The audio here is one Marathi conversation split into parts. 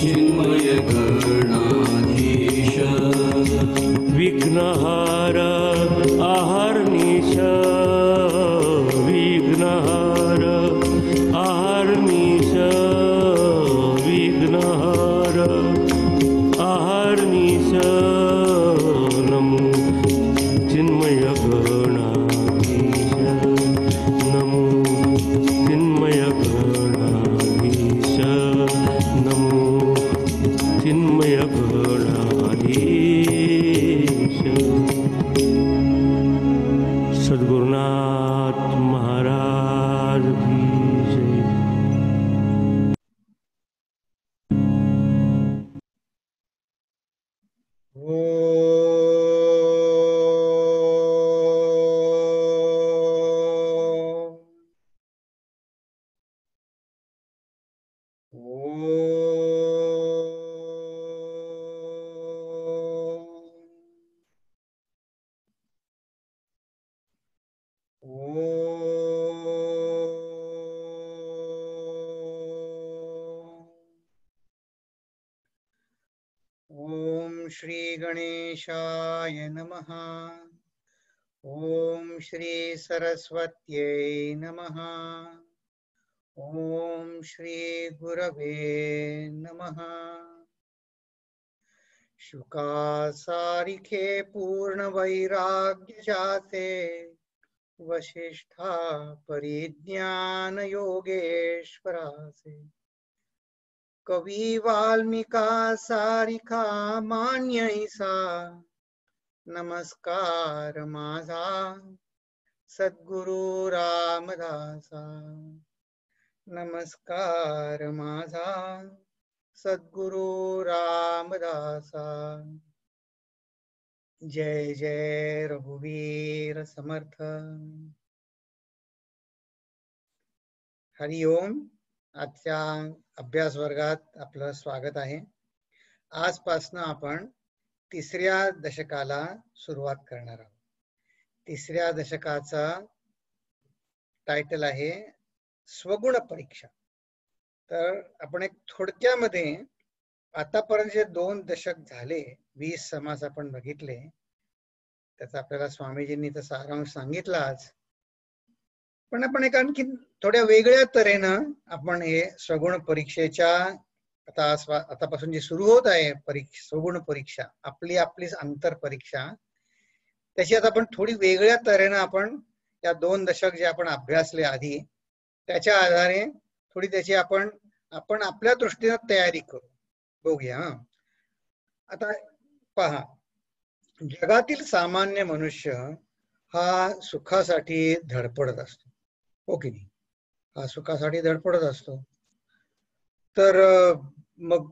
िन्मयकर्णानिश विघ्नः श्रीसरस्वत्यै नमः। ॐ श्रीगुरवे नमः। शुकासारिखे पूर्णवैराग्यजाते वसिष्ठा परिज्ञानयोगेश्वरासे। कवी वाल्मिका सारिका मान्यैसा नमस्कार माझा सद्गुरु रामदासा नमस्कार माझा. सद्गुरु रामदासा जय जय रघुवीर समर्थ. हरि ओम. आजच्या अभ्यास वर्गात आपलं स्वागत आहे. आजपासनं आपण तिसऱ्या दशकाला सुरुवात करणार आहोत. तिसऱ्या दशकाचा टायटल आहे स्वगुण परीक्षा. तर आपण एक थोडक्यामध्ये आतापर्यंत जे दोन दशक झाले वीस समास आपण बघितले त्याचा आपल्याला स्वामीजींनी तर सारांश सांगितलाच पण आपण एक आणखी थोड्या वेगळ्या तऱ्हेनं आपण हे स्वगुण परीक्षेच्या आता आतापासून जी सुरू होत आहे परीक्षा स्वगुण परीक्षा आपली आपली आंतर परीक्षा त्याची आता आपण थोडी वेगळ्या तऱ्हेनं आपण या दोन दशक जे आपण अभ्यासले आधी त्याच्या आधारे थोडी त्याची आपण आपण आपल्या दृष्टीनं तयारी करू. बघूया आता पहा. जगातील सामान्य मनुष्य हा सुखासाठी धडपडत असतो. हो ओके नाही? हा सुखासाठी धडपडत असतो. तर मग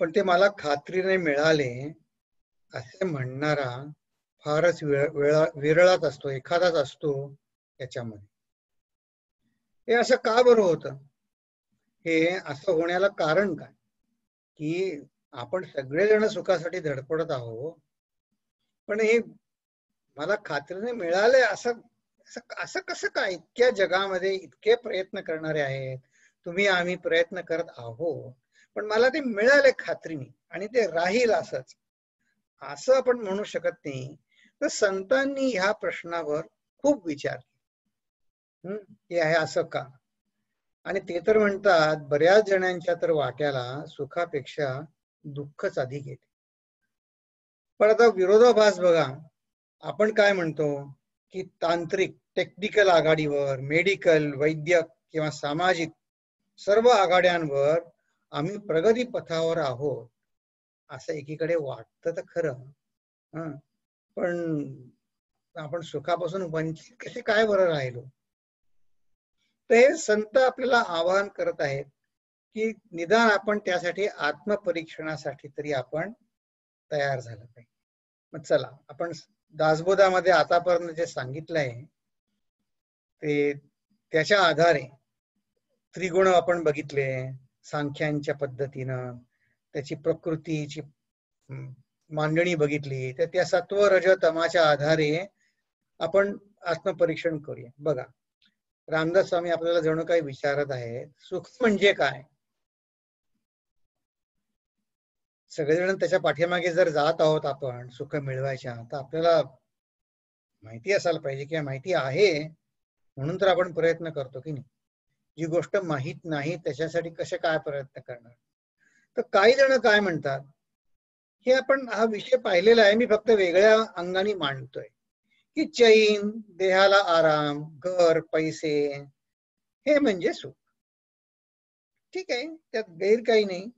पण ते मला खात्रीने मिळाले असे म्हणणारा फारच वेळा विरळाच असतो एखादाच असतो याच्यामध्ये. हे असं का बरं होतं? हे असं होण्याला कारण काय? की आपण सगळेजण सुखासाठी धडपडत आहोत पण हे मला खात्रीने मिळालंय असं असं कसं काय? इतक्या जगामध्ये इतके प्रयत्न करणारे आहेत. तुम्ही आम्ही प्रयत्न करत आहोत पण मला ते मिळाले खात्रीने आणि ते राहील असंच. असं आपण म्हणू शकत नाही. तर संतांनी ह्या प्रश्नावर खूप विचार हम्म हे? आहे असं का? आणि ते तर म्हणतात बऱ्याच जणांच्या तर वाट्याला सुखापेक्षा दुःखच अधिक येते. पण आता विरोधाभास बघा आपण काय म्हणतो? की तांत्रिक टेक्निकल आघाडीवर मेडिकल वैद्यक किंवा सामाजिक सर्व आघाड्यांवर आम्ही प्रगती पथावर आहोत असं एकीकडे वाटतं तर खरं. पण आपण सुखापासून वंचित कसे काय बरं राहिलो? तर हे संत आपल्याला आवाहन करत आहेत की निदान आपण त्यासाठी आत्मपरीक्षणासाठी तरी आपण तयार झालं पाहिजे. मग चला आपण दासबोधामध्ये आतापर्यंत जे सांगितलं आहे ते त्याच्या आधारे त्रिगुण आपण बघितले सांख्यांच्या पद्धतीनं त्याची प्रकृतीची मांडणी बघितली तर त्या सत्व रज तमाच्या आधारे आपण आत्मपरीक्षण करूया. बघा रामदास स्वामी आपल्याला जणू काही विचारत आहेत सुख म्हणजे काय? सगळेजण त्याच्या पाठीमागे जर जात आहोत आपण सुख मिळवायच्या तर आपल्याला माहिती असायला पाहिजे किंवा माहिती आहे म्हणून तर आपण प्रयत्न करतो की नाही. जी गोष्ट माहीत नाही त्याच्यासाठी कसे काय प्रयत्न करणार? तर काही जण काय म्हणतात? हे आपण हा विषय पाहिलेला आहे. मी फक्त वेगळ्या अंगाने मांडतोय. की चैन देहाला आराम घर पैसे हे म्हणजे सुख. ठीक आहे. त्यात गैर काही नाही.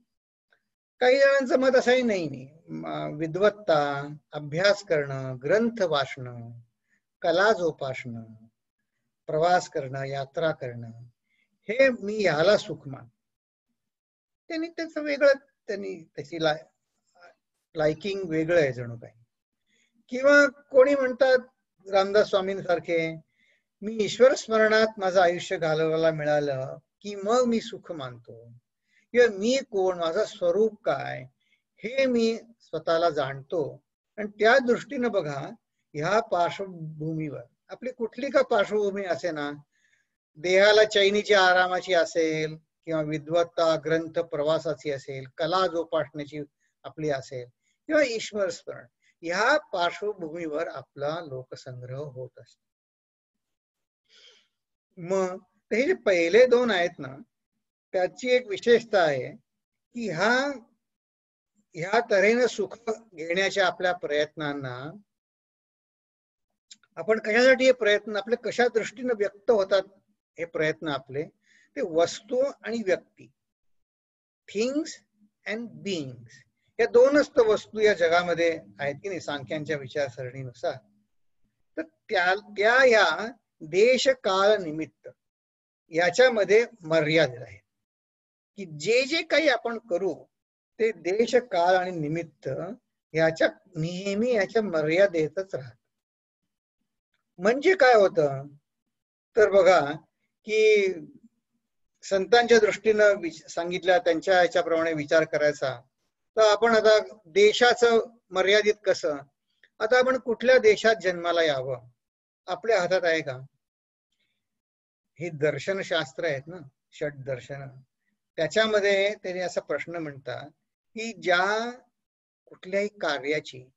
काही जणांचं मत असंही नाही. विद्वत्ता अभ्यास करणं ग्रंथ वाचणं कला जोपासणं प्रवास करणं यात्रा करणं हे मी ह्याला सुख मान त्यांनी त्याचं वेगळं त्यांनी त्याची लाय लायकिंग वेगळं आहे जणू काही. किंवा कोणी म्हणतात रामदास स्वामींसारखे मी ईश्वर स्मरणात माझं आयुष्य घालवायला मिळालं की मग मी सुख मानतो. किंवा मी कोण माझं स्वरूप काय हे मी स्वतःला जाणतो. आणि त्या दृष्टीनं बघा ह्या पार्श्वभूमीवर आपली कुठली का पार्श्वभूमी असे ना देहाला चैनीची आरामाची असेल किंवा विद्वत्ता ग्रंथ प्रवासाची असेल कला जोपासण्याची आपली असेल किंवा ईश्वर स्मरण ह्या पार्श्वभूमीवर आपला लोकसंग्रह होत असतो. मग हे जे पहिले दोन आहेत ना त्याची एक विशेषता आहे की ह्या ह्या तऱ्हेनं सुख घेण्याच्या आपल्या प्रयत्नांना आपण कशासाठी हे प्रयत्न आपले कशा दृष्टीनं व्यक्त होतात हे प्रयत्न आपले ते वस्तू आणि व्यक्ती थिंग्स अँड बिईंग्स या दोनच तर वस्तू या जगामध्ये आहेत की नाही सांख्यांच्या विचारसरणीनुसार. तर त्या त्या या देश काळ निमित्त याच्यामध्ये मर्यादित आहेत. की जे जे काही आपण करू ते देश काळ आणि निमित्त याच्या नेहमी याच्या मर्यादेतच राहत. म्हणजे काय होतं? तर बघा की संतांच्या दृष्टीनं सांगितलं त्यांच्या याच्याप्रमाणे विचार करायचा. तर आपण आता देशाचं मर्यादित कसं? आता आपण कुठल्या देशात जन्माला यावं? आपल्या हातात आहे का? हे दर्शनशास्त्र आहेत ना षट दर्शन. त्याच्यामध्ये त्यांनी असा प्रश्न म्हणतात की ज्या कुठल्याही कार्याची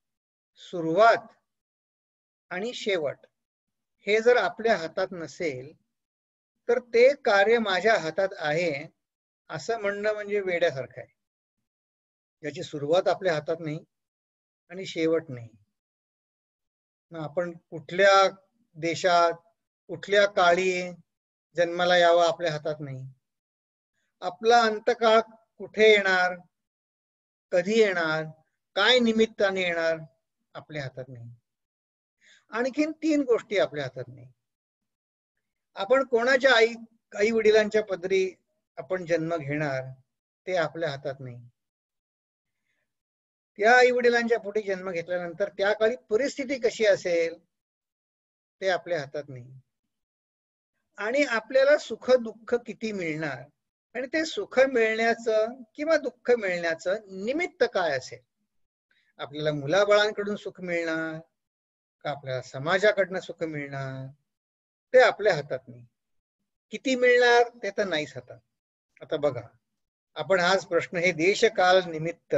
सुरुवात आणि शेवट हे जर आपल्या हातात नसेल तर ते कार्य माझ्या हातात आहे असं म्हणणं म्हणजे वेड्यासारखं आहे. याची सुरुवात आपल्या हातात नाही आणि शेवट नाही. आपण कुठल्या देशात कुठल्या काळी जन्माला यावं आपल्या हातात नाही. आपला अंतकाळ कुठे येणार कधी येणार काय निमित्ताने येणार आपल्या हातात नाही. आणखीन तीन गोष्टी आपल्या हातात नाही. आपण कोणाच्या आई आई वडिलांच्या पदरी आपण जन्म घेणार ते आपल्या हातात नाही. त्या आई वडिलांच्या पोटी जन्म घेतल्यानंतर त्या काळी परिस्थिती कशी असेल ते आपल्या हातात नाही. आणि आपल्याला सुख दुःख किती मिळणार? आणि ते सुख मिळण्याचं किंवा दुःख मिळण्याचं निमित्त काय असेल? आपल्याला मुलाबाळांकडून सुख मिळणार? का आपल्याला समाजाकडनं सुख मिळणार? ते आपल्या हातात नाही. किती मिळणार ते तर नाहीच हातात. आता बघा आपण हाच प्रश्न हे देशकाल निमित्त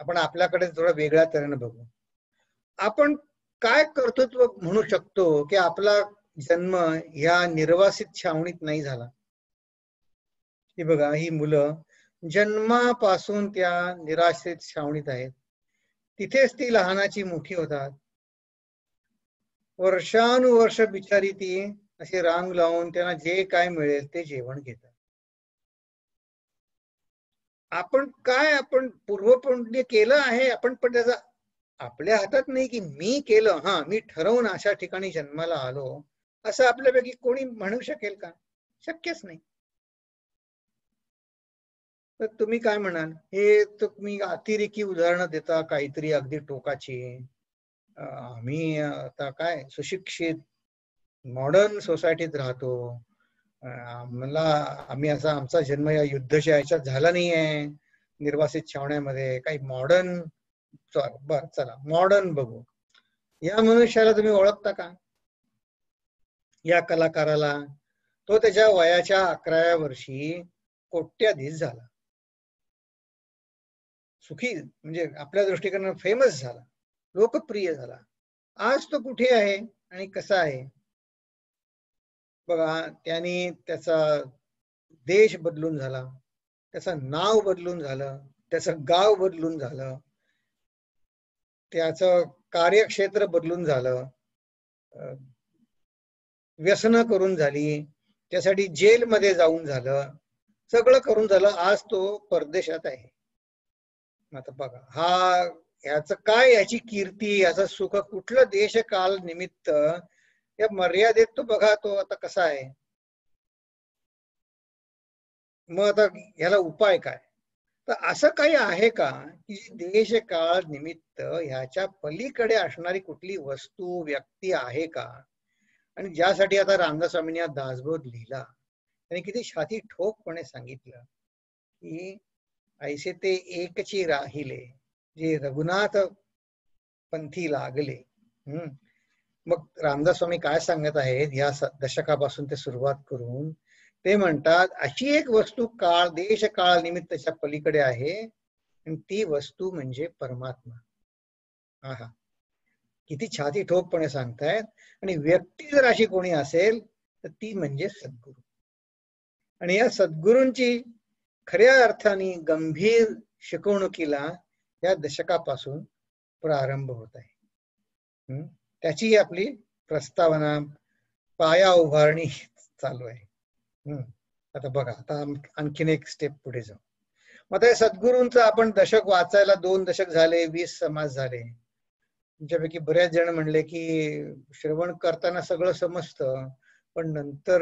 आपण आपल्याकडे थोडा वेगळ्या तऱ्हेने बघू. आपण काय कर्तृत्व म्हणू शकतो की आपला जन्म ह्या निर्वासित छावणीत नाही झाला? ही बघा ही मुलं जन्मापासून त्या निराश्रित छावणीत आहेत. तिथेच ती लहानाची मोठी होतात. वर्षानुवर्ष बिचारी ती अशी रांग लावून त्यांना जे काय मिळेल ते जेवण घेतात. आपण काय आपण पूर्वपुण्य केलं आहे आपण पण त्याचा आपल्या हातात नाही की मी केलं हा मी ठरवून अशा ठिकाणी जन्माला आलो असं आपल्यापैकी कोणी म्हणू शकेल का? शक्यच नाही. तर तुम्ही काय म्हणाल? हे तुम्ही अतिरेकी उदाहरणं देता काहीतरी अगदी टोकाची. आम्ही आता काय सुशिक्षित मॉडर्न सोसायटीत राहतो. आम्हाला आम्ही असा आमचा जन्म या युद्धाच्या याच्यात झाला नाहीये. निर्वासित छावण्यामध्ये काही मॉडर्न बर चला मॉडर्न बघू. या मनुष्याला तुम्ही ओळखता का? या कलाकाराला? तो त्याच्या वयाच्या अकराव्या वर्षी कोट्याधीश झाला. सुखी म्हणजे आपल्या दृष्टीकडनं फेमस झाला. लोकप्रिय झाला. आज तो कुठे आहे आणि कसा आहे? बघा त्यांनी त्याचा देश बदलून झाला त्याचं नाव बदलून झालं त्याचं गाव बदलून झालं त्याचं कार्यक्षेत्र बदलून झालं व्यसन करून झाली त्यासाठी जेलमध्ये जाऊन झालं सगळं करून झालं आज तो परदेशात आहे. आता बघा हा ह्याच काय याची कीर्ती याचं सुख कुठलं देश काल निमित्त या मर्यादेत तो बघा तो आता कसा आहे. मग आता ह्याला उपाय काय? तर असं काही आहे का की देश काळ निमित्त ह्याच्या पलीकडे असणारी कुठली वस्तू व्यक्ती आहे का? आणि ज्यासाठी आता रामदास्वामींनी हा दासबोध लिहिला. त्यांनी किती छाती ठोकपणे सांगितलं की ऐसे ते एकची राहिले जे रघुनाथ पंथी लागले. हम्म. मग रामदास स्वामी काय सांगत आहेत या दशकापासून ते सुरुवात करून ते म्हणतात अशी एक वस्तू काळ देश काळ निमित्तच्या पलीकडे आहे आणि ती वस्तू म्हणजे परमात्मा. हा हा किती छाती ठोकपणे सांगतायत. आणि व्यक्ती जर अशी कोणी असेल तर ती म्हणजे सद्गुरू. आणि या सद्गुरूंची खऱ्या अर्थाने गंभीर शिकवणुकीला या दशकापासून प्रारंभ होत आहे. हम्म? त्याचीही आपली प्रस्तावना पाया उभारणी चालू आहे. हम्म. आता बघा आता आणखीन एक स्टेप पुढे जाऊ. मग आता हे सद्गुरूंचं आपण दशक वाचायला दोन दशक झाले वीस समाज झाले. तुमच्यापैकी बऱ्याच जण म्हणले की श्रवण करताना सगळं समजतं पण नंतर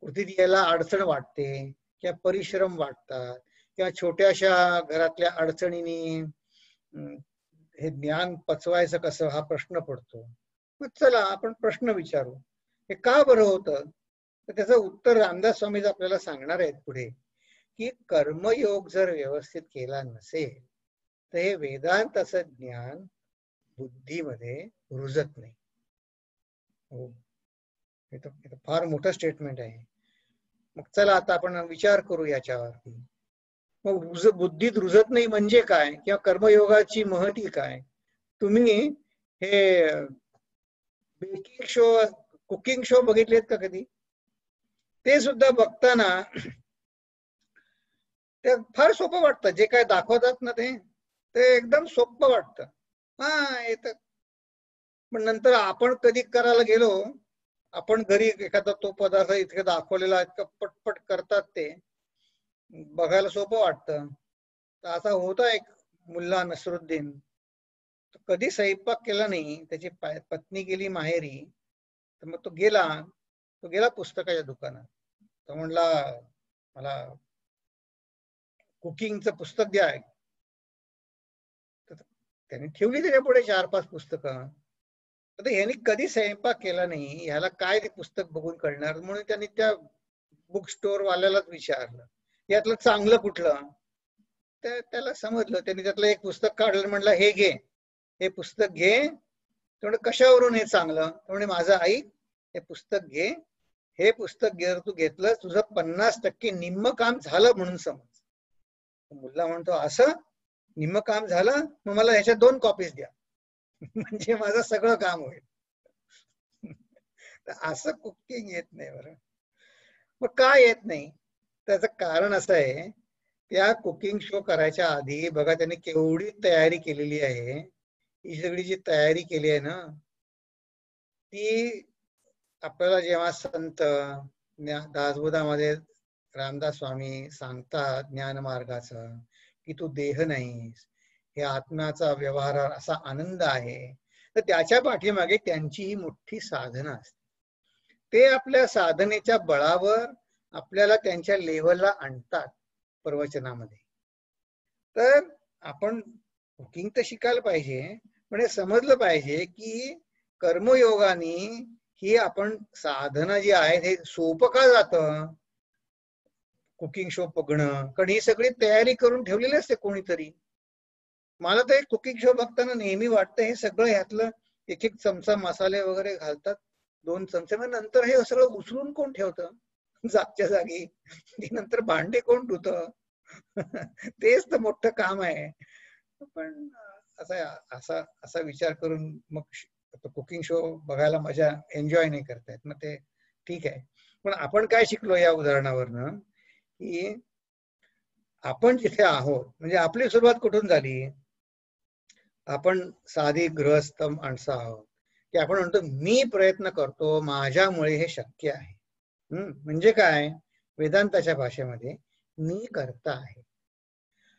कृतीत यायला अडचण वाटते किंवा परिश्रम वाटतात किंवा छोट्याशा घरातल्या अडचणींनी हे ज्ञान पचवायचं कसं? हा प्रश्न पडतो. मग चला आपण प्रश्न विचारू. हे का बरं होतं? तर त्याचं उत्तर रामदास स्वामीज आपल्याला सांगणार आहेत पुढे की कर्मयोग जर व्यवस्थित केला नसेल तर हे वेदांताचं ज्ञान बुद्धीमध्ये रुजत नाही. हो. हे तर फार मोठं स्टेटमेंट आहे. मग चला आता आपण विचार करू याच्यावरती. मग बुद्धीत रुजत नाही म्हणजे काय? किंवा कर्मयोगाची महती काय? तुम्ही हे बेकिंग शो कुकिंग शो बघितलेत का कधी? ते सुद्धा बघताना ते फार सोपं वाटतं. जे काय दाखवतात ना ते ते एकदम सोपं वाटतं. हा येत पण नंतर आपण कधी करायला गेलो आपण घरी एखादा तो पदार्थ इतके दाखवलेला इतकं पटपट करतात ते बघायला सोपं वाटतं. तर असा होता एक मुल्ला नसरुद्दीन. कधी स्वयंपाक केला नाही त्याची पत्नी गेली माहेरी तर मग तो गेला तो गेला पुस्तकाच्या दुकानात. तो म्हणला मला कुकिंगचं पुस्तक द्या. तर त्याने ठेवली त्याच्या पुढे चार पाच पुस्तकं. तर ह्यानी कधी स्वयंपाक केला नाही ह्याला काय ते पुस्तक बघून कळणार? म्हणून त्यांनी त्या बुक स्टोअर वाल्यालाच विचारलं. यातलं चांगलं कुठलं? तर त्याला समजलं. त्यांनी त्यातलं एक पुस्तक काढलं म्हणलं हे घे. हे पुस्तक घे. तो कशावरून हे चांगलं? तो माझं आई हे पुस्तक घे. हे पुस्तक जर तू घेतलं तुझं पन्नास टक्के निम्म काम झालं म्हणून समज. मुलगा म्हणतो असं? निम्म काम झालं? मग मला ह्याच्या दोन कॉपीज द्या. म्हणजे माझं सगळं काम होईल. तर असं कुकिंग येत नाही बरं. मग का येत नाही? त्याचं कारण असं आहे त्या कुकिंग शो करायच्या आधी बघा त्यांनी केवढी तयारी केलेली आहे. ही सगळी जी तयारी केली आहे ना ती आपल्याला जेव्हा संत दासबोधामध्ये रामदास स्वामी सांगतात ज्ञान मार्गाचं की तू देह नाहीस हे आत्म्याचा व्यवहार असा आनंद आहे. तर त्याच्या पाठीमागे त्यांची ही मोठी साधना असते. ते आपल्या साधनेच्या बळावर आपल्याला त्यांच्या लेवलला आणतात प्रवचनामध्ये. तर आपण कुकिंग तर शिकायला पाहिजे पण हे समजलं पाहिजे की कर्मयोगाने ही आपण साधना जी आहेत हे सोपं का जातं? कुकिंग शो बघणं कारण ही सगळी तयारी करून ठेवलेली असते कोणीतरी. मला तर कुकिंग शो बघताना नेहमी वाटतं हे सगळं ह्यातलं एक एक चमचा मसाले वगैरे घालतात दोन चमचे मग नंतर हे सगळं उचलून कोण ठेवतं? जागच्या जागी. नंतर भांडे कोण धुत? तेच तर मोठं काम आहे. पण असा असा असा विचार करून मग कुकिंग शो बघायला मजा एन्जॉय नाही करतायत मग ते ठीक आहे. पण आपण काय शिकलो या उदाहरणावरनं? की आपण जिथे आहोत म्हणजे आपली सुरुवात कुठून झाली? आपण साधी गृहस्थ माणसं आहोत. की आपण म्हणतो मी प्रयत्न करतो माझ्यामुळे हे शक्य आहे. म्हणजे काय? वेदांताच्या भाषेमध्ये मी करता आहे.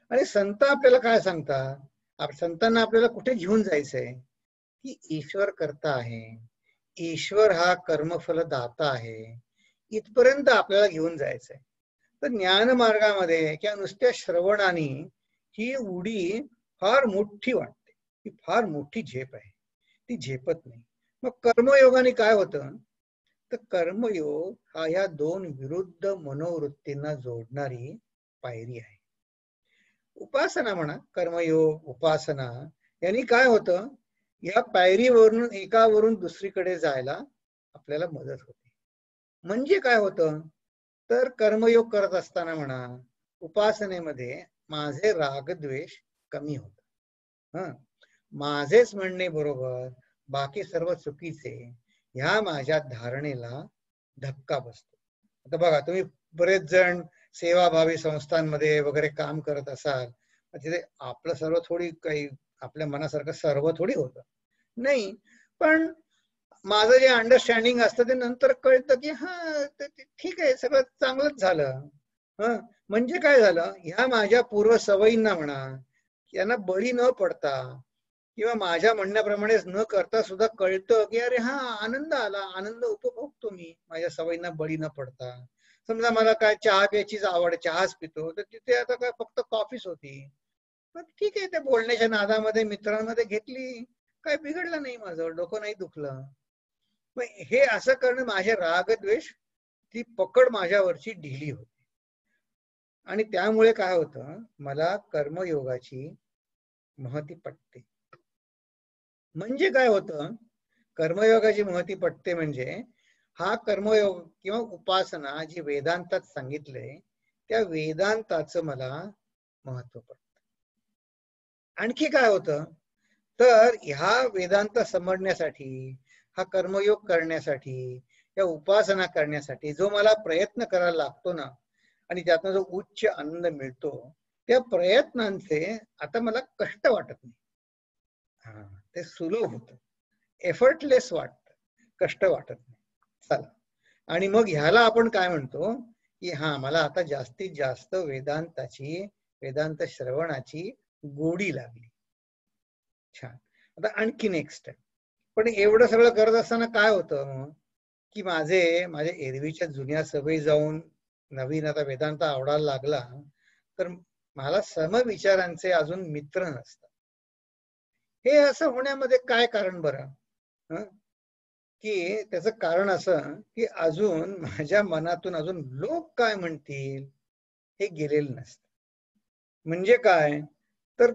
आणि संत आपल्याला काय सांगतात? आप- संतांना आपल्याला कुठे घेऊन जायचंय? की ईश्वर करता आहे. ईश्वर हा कर्मफल दाता आहे. इथपर्यंत आपल्याला घेऊन जायचंय. तर ज्ञान मार्गामध्ये किंवा नुसत्या श्रवणाने ही उडी फार मोठी वाटते. ही फार मोठी झेप आहे. ती झेपत नाही. मग कर्मयोगाने काय होतं? तर कर्मयोग हा या दोन विरुद्ध मनोवृत्तींना जोडणारी पायरी आहे. उपासना म्हणा कर्मयोग उपासना यांनी काय होतं? या पायरीवरून एकावरून दुसरीकडे जायला आपल्याला मदत होते. म्हणजे काय होतं? तर कर्मयोग करत असताना म्हणा उपासनेमध्ये माझे रागद्वेष कमी होत हं. माझेच म्हणणे बरोबर बाकी सर्व चुकीचे ह्या माझ्या धारणेला धक्का बसतो. आता बघा तुम्ही बरेच जण सेवाभावी संस्थांमध्ये वगैरे काम करत असाल तिथे आपलं सर्व थोडी काही आपल्या मनासारखं सर्व थोडी होतं. नाही पण माझं जे अंडरस्टँडिंग असतं ते नंतर कळतं की हा ठीक आहे सगळं चांगलंच झालं. म्हणजे काय झालं? ह्या माझ्या पूर्व सवयींना म्हणा यांना बळी न पडता किंवा माझ्या म्हणण्याप्रमाणेच न करता सुद्धा कळतं की अरे हा आनंद आला. आनंद उपभोगतो मी माझ्या सवयींना बळी न पडता. समजा मला काय चहा प्यायचीच आवड चहाच पितो तर तिथे आता काय फक्त कॉफीच होती. पण ठीक आहे ते बोलण्याच्या नादामध्ये मित्रांमध्ये घेतली. काय बिघडलं नाही माझं डोकं नाही दुखलं. मग हे असं करणं माझे राग द्वेष ती पकड माझ्यावरची ढिली होती. आणि त्यामुळे काय होतं मला कर्मयोगाची महती पटते. म्हणजे काय होतं? कर्मयोगाची महती पटते म्हणजे हा कर्मयोग किंवा उपासना जी वेदांतात सांगितलंय त्या वेदांताचं मला महत्त्व पडत आणखी काय होतं? तर ह्या वेदांत समजण्यासाठी हा कर्मयोग करण्यासाठी या उपासना करण्यासाठी जो मला प्रयत्न करायला लागतो ना आणि त्यातनं जो उच्च आनंद मिळतो त्या प्रयत्नांचे आता मला कष्ट वाटत नाही. हा. ते सुलभ होत. एफर्टलेस वाटत. कष्ट वाटत नाही. चला. आणि मग ह्याला आपण काय म्हणतो? की हा मला आता जास्तीत जास्त वेदांताची वेदांत श्रवणाची गोडी लागली. छान. आता आणखी नेक्स्ट पण एवढं सगळं करत असताना काय होतं? की माझे माझ्या एरवीच्या जुन्या सवयी जाऊन नवीन आता वेदांत आवडायला लागला तर मला समविचारांचे अजून मित्र नसतात. हे असं होण्यामध्ये काय कारण बरं? की त्याचं कारण असं की अजून माझ्या मनातून अजून लोक काय म्हणतील हे गेलेलं नसतं. म्हणजे काय? तर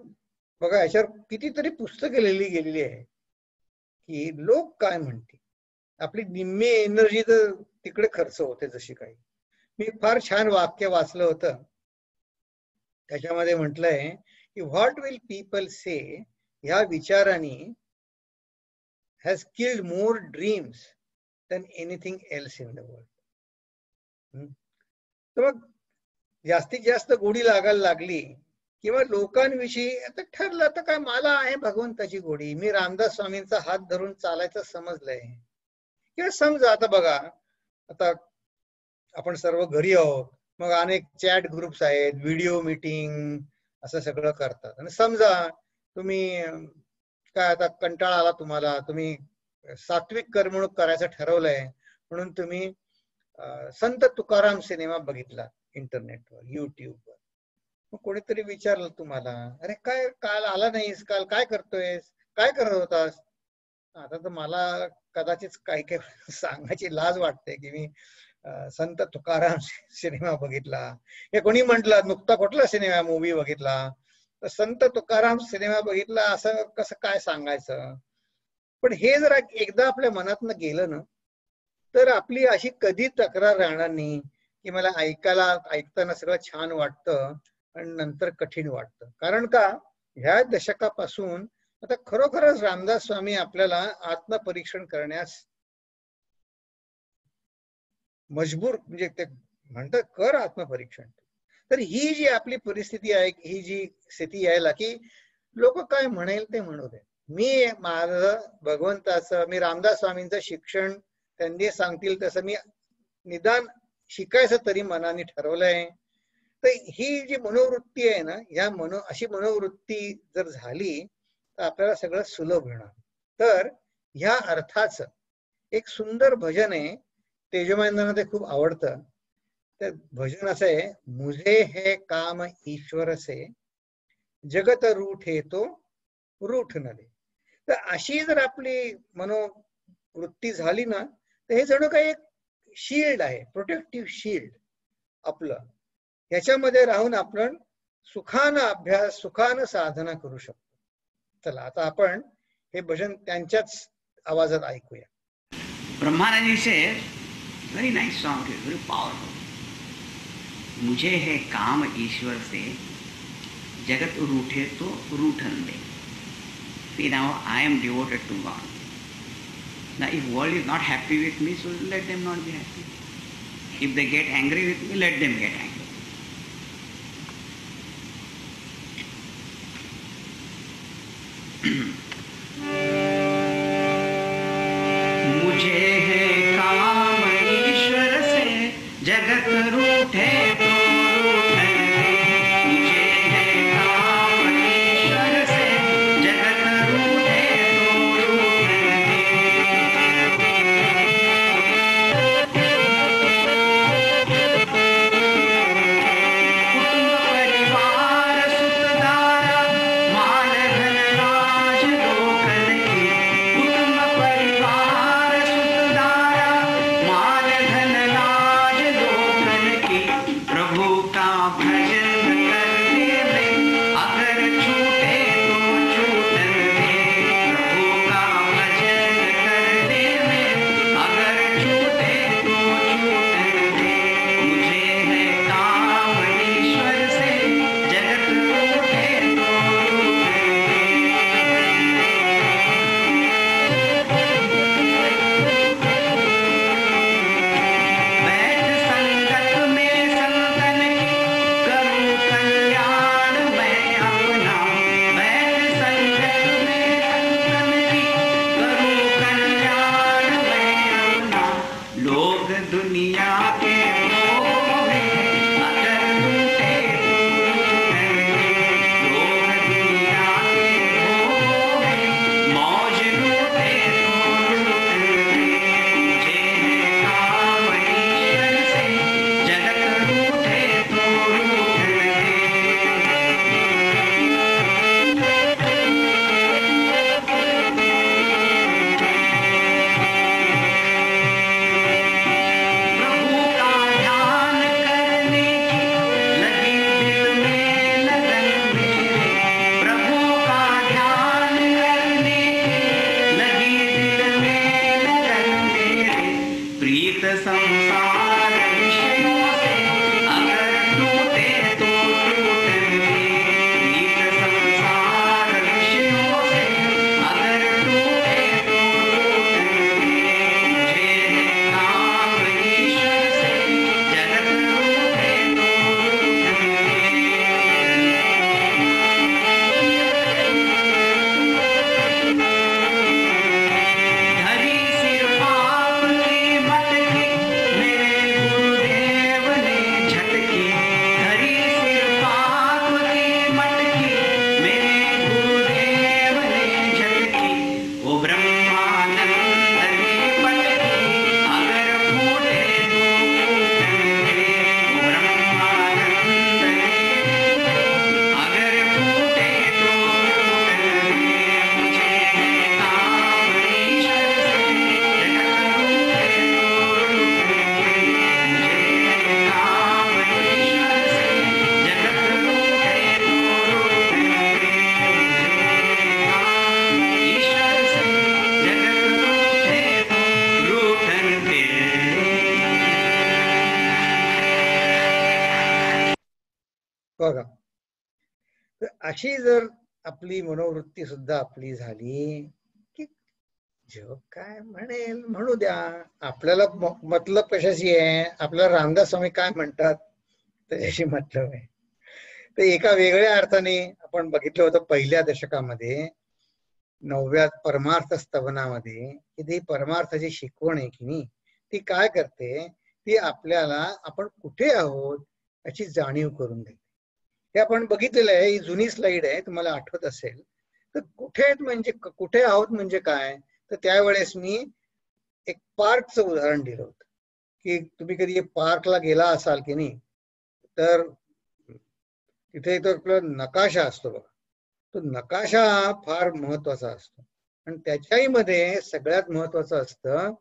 बघा याच्यावर कितीतरी पुस्तकं लिहिली गेलेली आहे की लोक काय म्हणतील? आपली निम्मे एनर्जी तर तिकडे खर्च होते जशी काही. मी फार छान वाक्य वाचलं होतं. त्याच्यामध्ये म्हटलंय की व्हॉट विल पीपल से ह्या विचाराने has killed more dreams than anything else in the world तर मग जास्तीत जास्त गोडी लागायला लागली किंवा लोकांविषयी आता ठरलं तर काय मला आहे भगवंताची गोडी. मी रामदास स्वामींचा हात धरून चालायचं समजलंय. किंवा समजा आता बघा आता आपण सर्व घरी आहोत मग अनेक चॅट ग्रुप्स आहेत व्हिडिओ मीटिंग असं सगळं करतात. आणि समजा तुम्ही काय आता कंटाळा आला तुम्हाला? तुम्ही सात्विक करमणूक करायचं ठरवलंय म्हणून तुम्ही संत तुकाराम सिनेमा बघितला इंटरनेटवर युट्यूबवर. मग कोणीतरी विचारलं तुम्हाला अरे काय काल आला नाहीस? काल काय करतोयस? काय करत होतास? आता तर मला कदाचित काही काही सांगायची लाज वाटते की मी संत तुकाराम सिनेमा बघितला. हे कोणी म्हंटल? नुकता कुठला सिनेमा मूवी बघितला? तर संत तुकाराम सिनेमा बघितला असं कसं काय सांगायचं? पण हे जर एकदा आपल्या मनातनं गेलं ना तर आपली अशी कधी तक्रार राहणार नाही की मला ऐकायला ऐकताना सगळं छान वाटतं आणि नंतर कठीण वाटतं. कारण का? ह्या दशकापासून आता खरोखरच रामदास स्वामी आपल्याला आत्मपरीक्षण करण्यास मजबूर म्हणजे ते म्हणतात कर आत्मपरीक्षण. तर ही जी आपली परिस्थिती आहे ही जी स्थिती यायला की लोक काय म्हणेल ते म्हणू दे. मी माझं भगवंताचं मी रामदास स्वामींचं शिक्षण त्यांनी सांगतील तसं मी निदान शिकायचं तरी मनाने ठरवलंय. तर ही जी मनोवृत्ती आहे ना या मनो अशी मनोवृत्ती जर झाली तर आपल्याला सगळं सुलभ होणार. तर ह्या अर्थाचं एक सुंदर भजन आहे तेजमानंदांना ते खूप आवडतं. तर भजन असं आहे मुझे हे काम ईश्वर से जगत हे तो रूठ न दे तर अशी जर आपली मनोवृत्ती झाली ना तर हे जणू काही एक शिल्ड आहे प्रोटेक्टिव्ह शिल्ड आपलं. याच्यामध्ये राहून आपण सुखानं अभ्यास सुखानं साधना करू शकतो. चला आता आपण हे भजन त्यांच्याच आवाजात ऐकूया. Brahmanandi says, very nice song, it. मुझे है काम ईश्वर से, जगत रूठे तो रूठन दे। फिर now I am devoted to God ना if world is not happy with me so let them not be happy if they get angry with me let them get angry Mm-hmm. दुनिया मनोवृत्ती सुद्धा आपली झाली की जग काय म्हणेल म्हणू द्या. आपल्याला मतलब कशाशी आहे? आपल्याला रामदास स्वामी काय म्हणतात? त्याच्याशी मतलब आहे. तर एका वेगळ्या अर्थाने आपण बघितलं होतं पहिल्या दशकामध्ये नवव्या परमार्थ स्तवनामध्ये की ती परमार्थाची शिकवण आहे की नाही? ती काय करते? ती आपल्याला आपण कुठे आहोत याची जाणीव करून देते. हे आपण बघितलेलं आहे ही जुनी स्लाइड आहे तुम्हाला आठवत असेल. तर कुठे आहेत म्हणजे कुठे आहोत म्हणजे काय? तर त्यावेळेस मी एक पार्कचं उदाहरण दिलं होतं. की तुम्ही कधी पार्कला गेला असाल की नाही तर तिथे तो आपला नकाशा असतो बघा. तो नकाशा फार महत्त्वाचा असतो. आणि त्याच्याही मध्ये सगळ्यात महत्वाचं असतं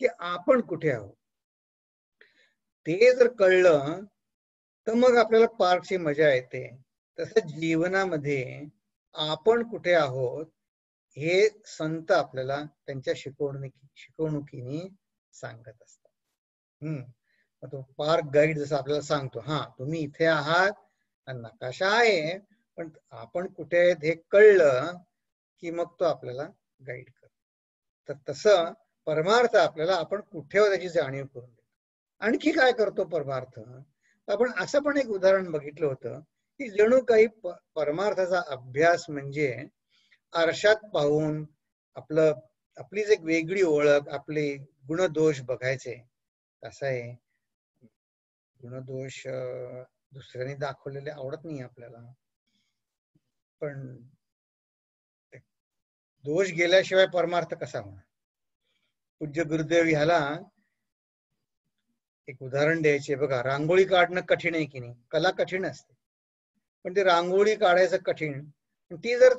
की आपण कुठे आहोत. ते जर कळलं तर मग आपल्याला पार्कची मजा येते. तसं जीवनामध्ये आपण कुठे आहोत हे संत आपल्याला त्यांच्या शिकवणुकी शिकवणुकीने सांगत असतात. हम्म. मग तो पार्क गाईड जसं आपल्याला सांगतो हा तुम्ही इथे आहात नकाशा आहे पण आपण कुठे आहेत हे कळलं की मग तो आपल्याला गाईड करतो. तर तसं परमार्थ आपल्याला आपण कुठे त्याची जाणीव करून देतो. आणखी काय करतो परमार्थ? आपण असं पण एक उदाहरण बघितलं होतं की जणू काही परमार्थाचा अभ्यास म्हणजे आरशात पाहून आपलं आपलीच एक वेगळी ओळख आपले गुणदोष बघायचे. असं आहे? गुणदोष दुसऱ्याने दाखवलेले आवडत नाही आपल्याला. पण दोष गेल्याशिवाय परमार्थ कसा होणार? पूज्य गुरुदेव ह्याला एक उदाहरण द्यायचे. बघा रांगोळी काढणं कठीण आहे की नाही? कला कठीण असते. पण ते रांगोळी काढायचं कठीण. पण ती जर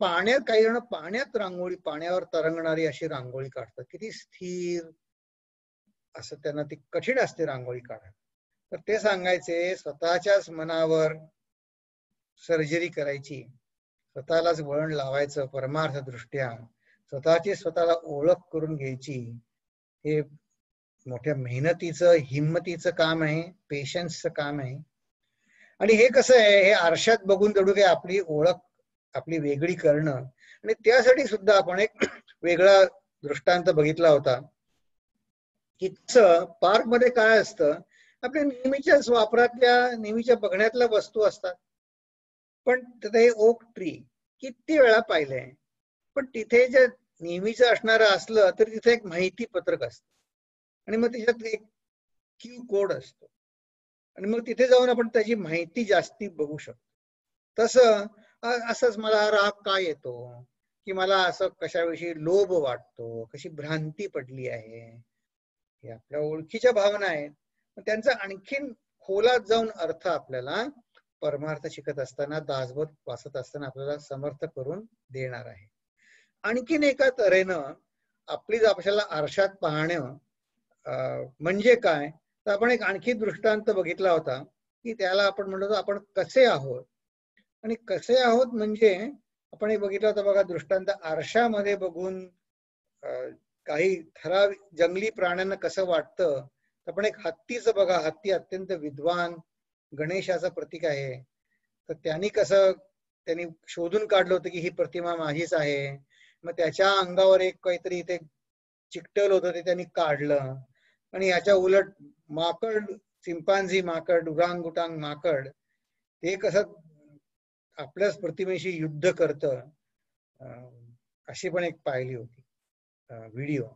पाण्यात काही जण पाण्यात रांगोळी पाण्यावर तरंगणारी अशी रांगोळी काढतात. किती स्थिर असं त्यांना ती कठीण असते रांगोळी काढायला. तर ते सांगायचे स्वतःच्याच मनावर सर्जरी करायची. स्वतःलाच वळण लावायचं परमार्थ दृष्ट्या स्वतःची स्वतःला ओळख करून घ्यायची. हे मोठ्या मेहनतीचं हिंमतीचं काम आहे पेशन्सचं काम आहे. आणि हे कसं आहे हे आरशात बघून तेवढं काही आपली ओळख आपली वेगळी करणं. आणि त्यासाठी सुद्धा आपण एक वेगळा दृष्टांत बघितला होता. की पार्कमध्ये काय असतं आपल्या नेहमीच्याच वापरातल्या नेहमीच्या बघण्यातल्या वस्तू असतात. पण तिथे हे ओक ट्री किती वेळा पाहिलंय पण तिथे जे नेहमीचं असणारं असलं तर तिथे एक माहिती पत्रक असतं. आणि मग त्याच्यात एक क्यू कोड असतो. आणि मग तिथे जाऊन आपण त्याची माहिती जास्ती बघू शकतो. तसं असंच मला राग का येतो? की मला असं कशाविषयी लोभ वाटतो? कशी भ्रांती पडली आहे? हे आपल्या ओळखीच्या भावना आहेत. त्यांचा आणखीन खोलात जाऊन अर्थ आपल्याला परमार्थ शिकत असताना दासबोध वाचत असताना आपल्याला समर्थ करून देणार आहे. आणखीन एका तऱ्हेनं आपली आपल्याला आरशात पाहणं म्हणजे काय? तर आपण एक आणखी दृष्टांत बघितला होता की त्याला आपण म्हणतो आपण कसे आहोत? आणि कसे आहोत म्हणजे आपण एक बघितलं होतं बघा दृष्टांत आरशामध्ये बघून काही ठराव जंगली प्राण्यांना कसं वाटतं? तर आपण एक हत्तीचं बघा हत्ती अत्यंत विद्वान गणेशाचं प्रतीक आहे. तर त्यांनी कसं त्यांनी शोधून काढलं होतं की ही प्रतिमा माझीच आहे. मग त्याच्या अंगावर एक काहीतरी इथे चिकटल होतं ते त्यांनी काढलं. आणि याच्या उलट माकड चिंपांझी माकड उरांग उटांग माकड ते कसं आपल्याच प्रतिमेशी युद्ध करतं अशी पण एक पाहिली होती व्हिडिओ.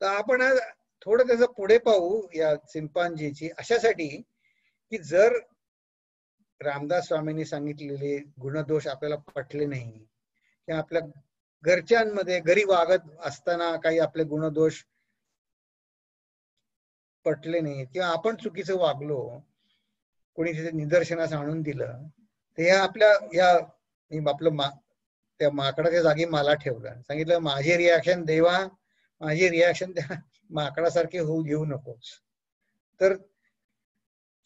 तर आपण आज थोडं त्याचं पुढे पाहू या चिंपांजीची अशासाठी की जर रामदास स्वामींनी सांगितलेले गुणदोष आपल्याला पटले नाही किंवा आपल्या घरच्यांमध्ये घरी वागत असताना काही आपले गुणदोष पटले नाही. किंवा आपण चुकीचं वागलो कोणी तिथे निदर्शनास आणून दिलं तर ह्या आपल्या या आपलं मा त्या माकडाच्या जागी मला ठेवलं. सांगितलं माझे रिॲक्शन देवा माझे रिॲक्शन त्या माकडासारखे होऊ घेऊ नकोस. तर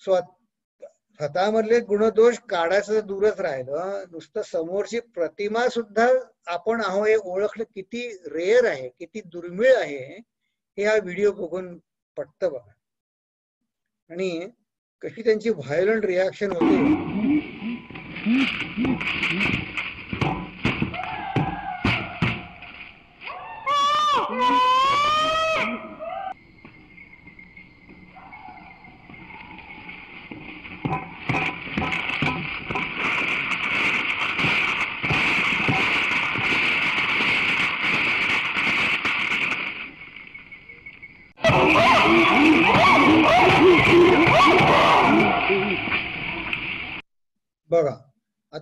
स्वतःमधले गुणदोष काढायचं दूरच राहिलं. नुसतं समोरची प्रतिमा सुद्धा आपण आहो हे ओळखणं किती रेअर आहे किती दुर्मिळ आहे हे हा व्हिडिओ बघून पटतं बघा. आणि कशी त्यांची व्हायलंट रिॲक्शन होते.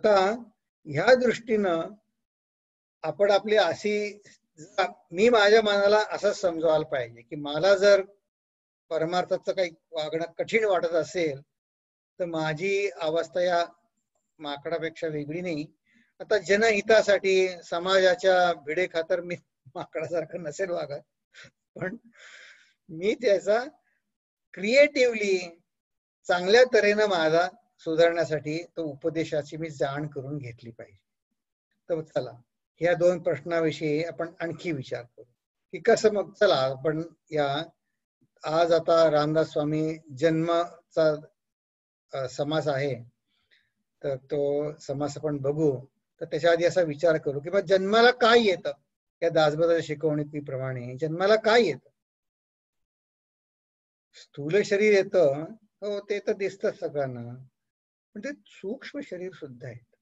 आता ह्या दृष्टीनं आपण आपली अशी मी माझ्या मनाला असं समजवायला पाहिजे की मला जर परमार्थाचं काही वागणं कठीण वाटत असेल तर माझी अवस्था या माकडापेक्षा वेगळी नाही. आता जनहितासाठी समाजाच्या भिडे खातर मी माकडासारखं नसेल वागत पण मी त्याचा क्रिएटिव्हली चांगल्या तऱ्हेनं माझा सुधारण्यासाठी तो उपदेशाची मी जाण करून घेतली पाहिजे. तर चला ह्या दोन प्रश्नाविषयी आपण आणखी विचार करू. की कसं मग चला आपण या आज आता रामदास स्वामी जन्मचा समास आहे. तर तो समास आपण बघू. तर त्याच्या आधी असा विचार करू की मग जन्माला काय येतं? या दासबोधाच्या शिकवणीप्रमाणे जन्माला काय येतं? स्थूल शरीर येतं. हो ते तर दिसतं सगळ्यांना. म्हणजे ते सूक्ष्म शरीर सुद्धा आहेत.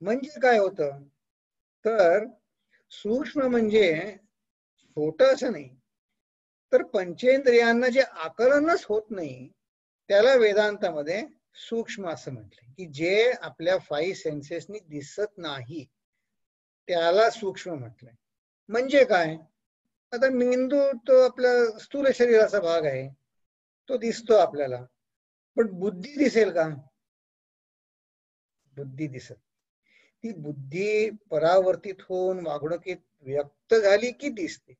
म्हणजे काय होत? तर सूक्ष्म म्हणजे छोट असं नाही. तर पंचेंद्रियांना जे आकलनच होत नाही त्याला वेदांतामध्ये सूक्ष्म असं म्हटलं की जे आपल्या फाईव्ह सेन्सेसनी दिसत नाही त्याला सूक्ष्म म्हटलंय. म्हणजे काय? आता मेंदू तो आपला स्थूल शरीराचा भाग आहे. तो दिसतो आपल्याला. पण बुद्धी दिसेल का? बुद्धी दिसत. ती बुद्धी परावर्तित होऊन वागणुकीत व्यक्त झाली की दिसते.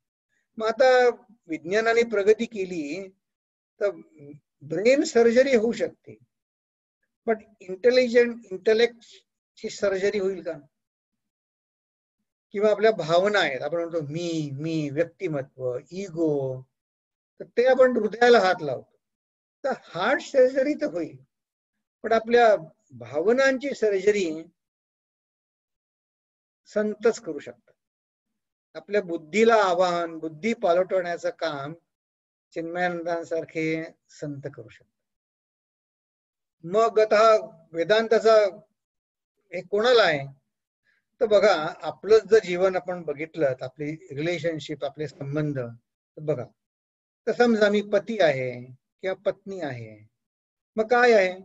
मग आता विज्ञानाने प्रगती केली तर ब्रेन सर्जरी होऊ शकते. पण इंटेलिजंट इंटलेक्ट ची सर्जरी होईल का? किंवा आपल्या भावना आहेत आपण म्हणतो मी मी व्यक्तिमत्व इगो तर ते आपण हृदयाला हात लावतो. तर हार्ट सर्जरी तर होईल. पण आपल्या भावनांची सर्जरी संतच करू शकतात. आपल्या बुद्धीला आवाहन बुद्धी पालटवण्याचं काम चिन्मयानंदांसारखे संत करू शकतात. मग आता वेदांताचा हे कोणाला आहे? तर बघा आपलंच जर जीवन आपण बघितलं आपली रिलेशनशिप आपले संबंध तर बघा. तर समजा मी पती आहे. किंवा पत्नी आहे. मग काय आहे?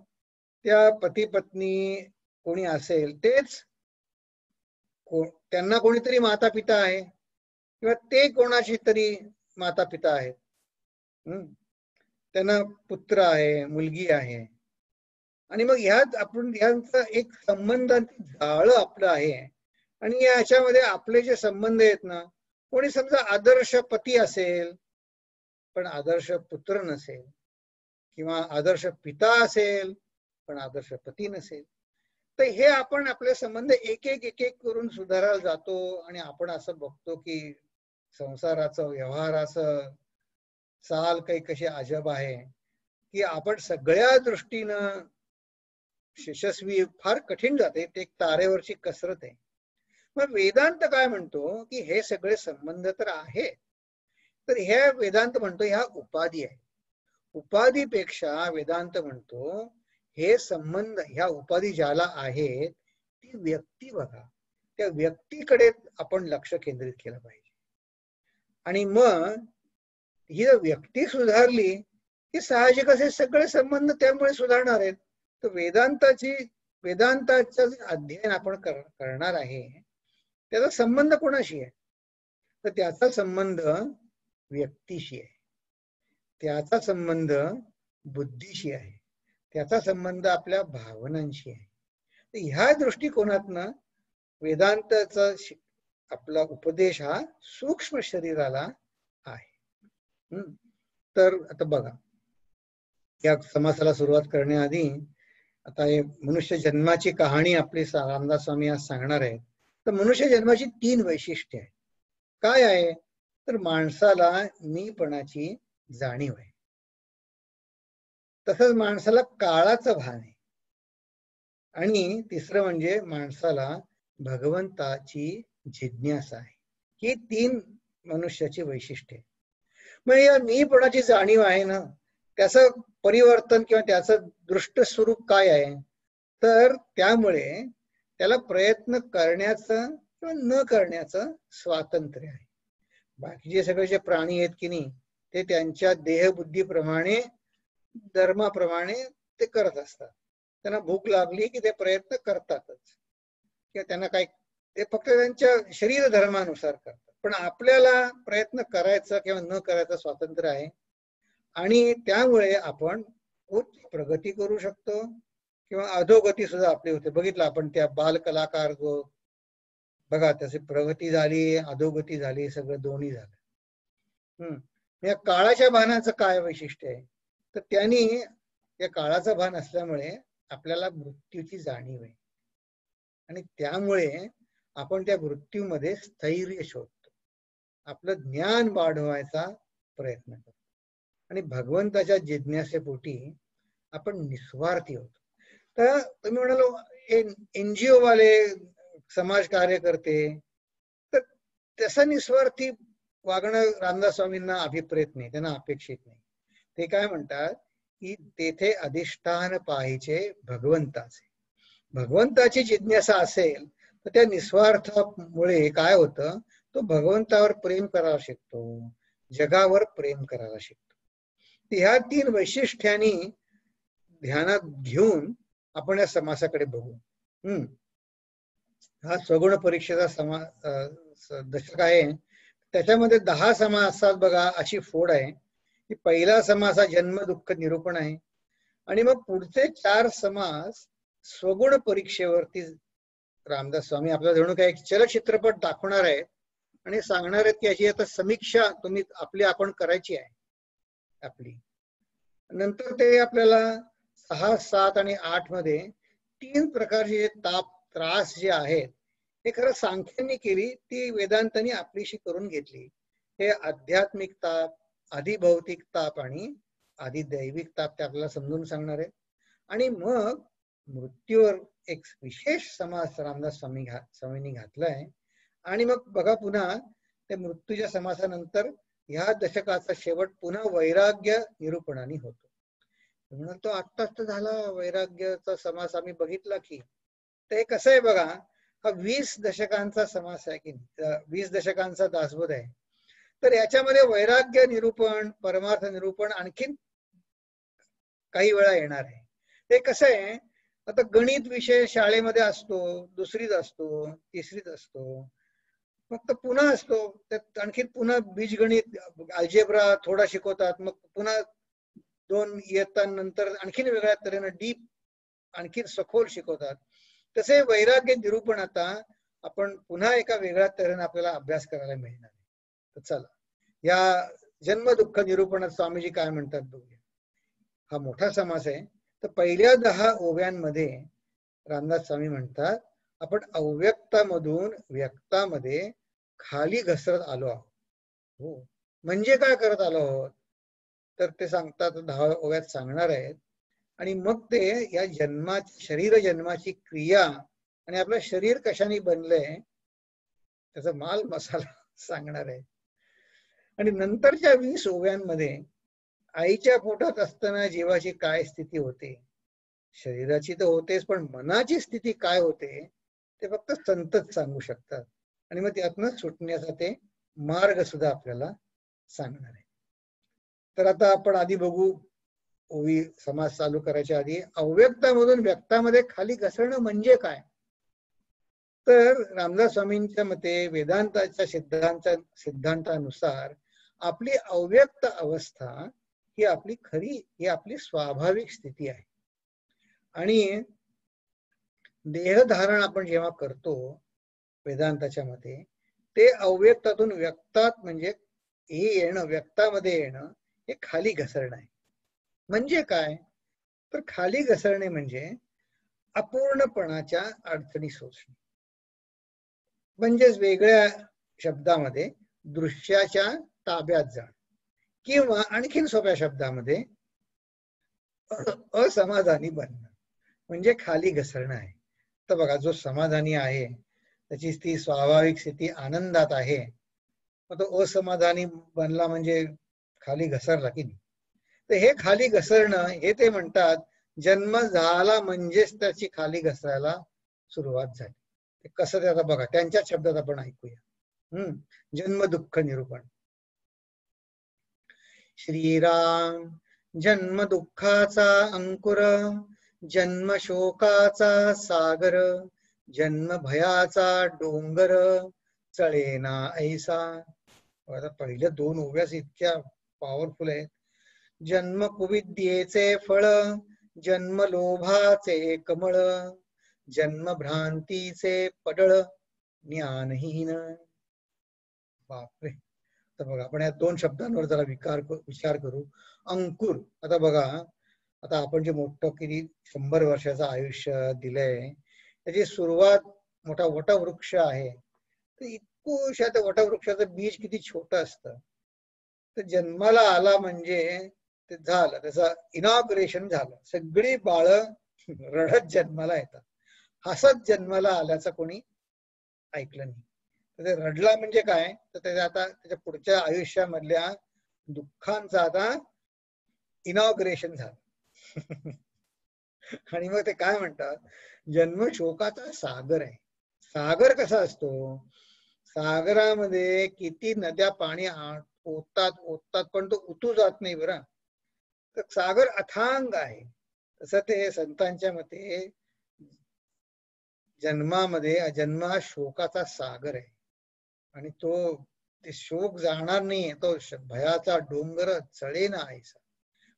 त्या पती पत्नी कोणी असेल तेच को- त्यांना कोणीतरी माता पिता आहे. किंवा ते कोणाची तरी माता पिता आहेत त्यांना पुत्र आहे मुलगी आहे. आणि मग ह्याच आपण ह्यांचा एक संबंधांचं जाळं आपलं आहे. आणि याच्यामध्ये आपले जे संबंध आहेत ना कोणी समजा आदर्श पती असेल पण आदर्श पुत्र नसेल किंवा आदर्श पिता असेल पण आदर्श पती नसेल. तर हे आपण आपले संबंध एक एक एक एक करून सुधारायला जातो आणि आपण असं बघतो की संसाराचं व्यवहाराचं चाल काही कशी अजब आहे की आपण सगळ्या दृष्टीनं यशस्वी फार कठीण जाते. ते एक तारेवरची कसरत आहे. मग वेदांत काय म्हणतो की हे सगळे संबंध तर आहे तर ह्या वेदांत म्हणतो ह्या उपाधी आहे उपाधीपेक्षा वेदांत म्हणतो हे संबंध ह्या उपाधी ज्याला आहेत ती व्यक्ती बघा. त्या व्यक्तीकडे आपण लक्ष केंद्रित केलं पाहिजे. आणि मग ही जर व्यक्ती सुधारली की साहजिक असे सगळे संबंध त्यामुळे सुधारणार आहेत. तर वेदांताची वेदांताचं जे अध्ययन आपण कर- करणार आहे त्याचा संबंध कोणाशी आहे? तर त्याचा संबंध व्यक्तीशी आहे. त्याचा संबंध बुद्धीशी आहे. त्याचा संबंध आपल्या भावनांशी आहे. तर ह्या दृष्टिकोनातनं वेदांताचा आपला उपदेश हा सूक्ष्म शरीराला आहे. हम्म. तर आता बघा. या समासाला सुरुवात करण्याआधी आता हे मनुष्य जन्माची कहाणी आपली रामदास स्वामी आज सांगणार आहेत. तर मनुष्य जन्माची तीन वैशिष्ट्ये आहेत. काय आहे? तर माणसाला मीपणाची जाणीव आहे. तसंच माणसाला काळाचं भान आहे. आणि तिसरं म्हणजे माणसाला भगवंताची जिज्ञासा आहे. ही तीन मनुष्याची वैशिष्ट्ये. मग या मीपणाची जाणीव आहे ना? त्याचं परिवर्तन किंवा त्याचं दृष्ट स्वरूप काय आहे? तर त्यामुळे त्याला प्रयत्न करण्याचं किंवा न करण्याचं स्वातंत्र्य आहे. बाकीचे सगळे जे प्राणी आहेत की नाही ते त्यांच्या देहबुद्धीप्रमाणे धर्माप्रमाणे ते करत असतात. त्यांना भूक लागली की ते प्रयत्न करतातच. किंवा त्यांना काही ते फक्त त्यांच्या शरीर धर्मानुसार करतात. पण आपल्याला प्रयत्न करायचा किंवा न करायचं स्वातंत्र्य आहे. आणि त्यामुळे आपण उच्च प्रगती करू शकतो. किंवा अधोगती सुद्धा आपली होते. बघितलं आपण त्या बाल कलाकार जो बघा त्याची प्रगती झाली अधोगती झाली सगळं दोन्ही झालं. हम्म. या काळाच्या भानाचं काय वैशिष्ट्य आहे? तर त्यांनी या काळाचं भान असल्यामुळे आपल्याला मृत्यूची जाणीव आहे. आणि त्यामुळे आपण त्या मृत्यूमध्ये स्थैर्य शोधतो. आपलं ज्ञान वाढवायचा प्रयत्न करतो. आणि भगवंताच्या जिज्ञासेपोटी आपण निस्वार्थी होतो. तर तुम्ही म्हणालो एनजीओ वाले समाज कार्य करते तर तसा निस्वार्थी वागणं रामदास स्वामींना अभिप्रेत नाही त्यांना अपेक्षित नाही. ते काय म्हणतात की तेथे अधिष्ठान पाहिजे भगवंताचे. भगवंताची जिज्ञासा असेल तर त्या निस्वार्थामुळे काय होतं? तो भगवंतावर प्रेम करायला शिकतो जगावर प्रेम करायला शिकतो. ह्या तीन वैशिष्ट्यांनी ध्यानात घेऊन आपण या समासाकडे बघू. हम्म. हा सगुण परीक्षेचा समा दशक आहे. त्याच्यामध्ये दहा समास असतात बघा अशी फोड आहे. की पहिला समास हा जन्म दुःख निरूपण आहे. आणि मग पुढचे चार समास स्वगुण परीक्षेवरती रामदास स्वामी आपल्याला जणू काय चलचित्रपट दाखवणार आहेत. आणि सांगणार आहेत की याची आता समीक्षा तुम्ही आपली आपण करायची आहे. आपली. नंतर ते आपल्याला सहा सात आणि आठमध्ये तीन प्रकारचे जे ताप त्रास जे आहेत हे खरं सांख्यांनी केली ती वेदांतांनी आपलीशी करून घेतली. हे आध्यात्मिक ताप अधिभौतिक ताप आणि दैविक ताप ते आपल्याला समजून सांगणार आहे आणि मग मृत्यूवर एक विशेष समास रामदास स्वामी घा स्वामींनी घातलाय. आणि मग बघा पुन्हा त्या मृत्यूच्या समासानंतर ह्या दशकाचा शेवट पुन्हा वैराग्य निरूपणाने होतो. म्हणून तो आत्ताच तर झाला वैराग्याचा समास आम्ही बघितला की. ते कसं आहे बघा हा वीस दशकांचा समास आहे की वीस दशकांचा दासबोध आहे. तर याच्यामध्ये वैराग्य निरूपण परमार्थ निरूपण आणखीन काही वेळा येणार आहे. ते कसं आहे? आता गणित विषय शाळेमध्ये असतो दुसरीत असतो तिसरीत असतो. फक्त पुन्हा असतो. त्यात आणखी पुन्हा बीजगणित अल्जेब्रा थोडा शिकवतात. मग पुन्हा दोन नंतर आणखीन वेगळ्या तऱ्हेनं डीप आणखीन सखोल शिकवतात. तसे वैराग्य निरूपण आता आपण पुन्हा एका वेगळ्या तऱ्हेने आपल्याला अभ्यास करायला मिळणार तर चला. या जन्म दुःख निरूपणात स्वामीजी काय म्हणतात बघूया. हा मोठा समास आहे. तर पहिल्या दहा ओव्यांमध्ये रामदास स्वामी म्हणतात आपण अव्यक्तामधून व्यक्तामध्ये खाली घसरत आलो आहोत. हो. म्हणजे काय करत आलो आहोत? तर ते सांगतात दहा ओव्यात सांगणार आहेत आणि मग ते या जन्मा शरीर जन्माची क्रिया आणि आपलं शरीर कशाने बनलंय त्याचा माल मसाला सांगणार आहे. आणि नंतरच्या वीस ओव्यांमध्ये आईच्या पोटात असताना जीवाची काय स्थिती होते? शरीराची तर होतेच पण मनाची स्थिती काय होते? ते फक्त संतच सांगू शकतात. आणि मग त्यातनं सुटण्याचा ते मार्ग सुद्धा आपल्याला सांगणार आहे. तर आता आपण आधी बघू ओवी समाज चालू करायच्या आधी अव्यक्तामधून व्यक्तामध्ये खाली घसरणं म्हणजे काय? तर रामदास स्वामींच्या मते वेदांताच्या सिद्धांता सिद्धांतानुसार आपली अव्यक्त अवस्था ही आपली खरी ही आपली स्वाभाविक स्थिती आहे. आणि देहधारण आपण जेव्हा करतो वेदांताच्या मते ते अव्यक्तातून व्यक्तात म्हणजे हे येणं व्यक्तामध्ये येणं हे खाली घसरणं आहे. म्हणजे काय? तर खाली घसरणे म्हणजे अपूर्णपणाच्या अडचणी सोसणे. म्हणजेच वेगळ्या शब्दामध्ये दृश्याच्या ताब्यात जाण किंवा आणखीन सोप्या शब्दामध्ये असमाधानी बनणं. म्हणजे खाली घसरणं आहे. तर बघा जो समाधानी आहे त्याची ती स्वाभाविक स्थिती आनंदात आहे. मग तो असमाधानी बनला म्हणजे खाली घसरला की नाही? तर हे खाली घसरणं हे ते म्हणतात जन्म झाला म्हणजेच त्याची खाली घसरायला सुरुवात झाली. कसं ते आता बघा त्यांच्या शब्दात आपण ऐकूया. हम्म जन्म दुःख निरूपण. श्रीराम जन्म दुःखाचा अंकुर जन्म शोकाचा सागर जन्म भयाचा डोंगर चळेना ऐसा. पहिल्या दोन ओव्यास इतक्या पॉवरफुल आहेत. जन्म कुविद्येचे फळ जन्म लोभाचे कमळ जन्म भ्रांतीचे पडळ ज्ञानहीन. बापरे. तर बघा आपण या दोन शब्दांवर जरा विकार विचार करू. अंकुर आता बघा आता आपण जे मोठं किती शंभर वर्षाचं आयुष्य दिलंय त्याची सुरुवात मोठा वटवृक्ष आहे. तर इतकुशा त्या वटवृक्षाचं बीज किती छोट असतं. तर जन्माला आला म्हणजे ते झालं त्याचं इनॉग्रेशन झालं. सगळी बाळ रडत जन्माला येतात. हसत जन्माला आल्याचं कोणी ऐकलं नाही. तर ते रडला म्हणजे काय? तर त्याच्या आता त्याच्या पुढच्या आयुष्यामधल्या दुःखांचं आता इनॉग्रेशन झालं. आणि मग ते काय म्हणतात? जन्म शोकाचा सागर आहे. सागर कसा असतो? सागरामध्ये किती नद्या पाणी ओततात ओततात पण तो उतू जात नाही बरं. तर सागर अथांग आहे. तसं ते संतांच्या मते जन्मामध्ये जन्म हा शोकाचा सागर आहे. आणि तो ते शोक जाणार नाही तो भयाचा डोंगर चढेना आहे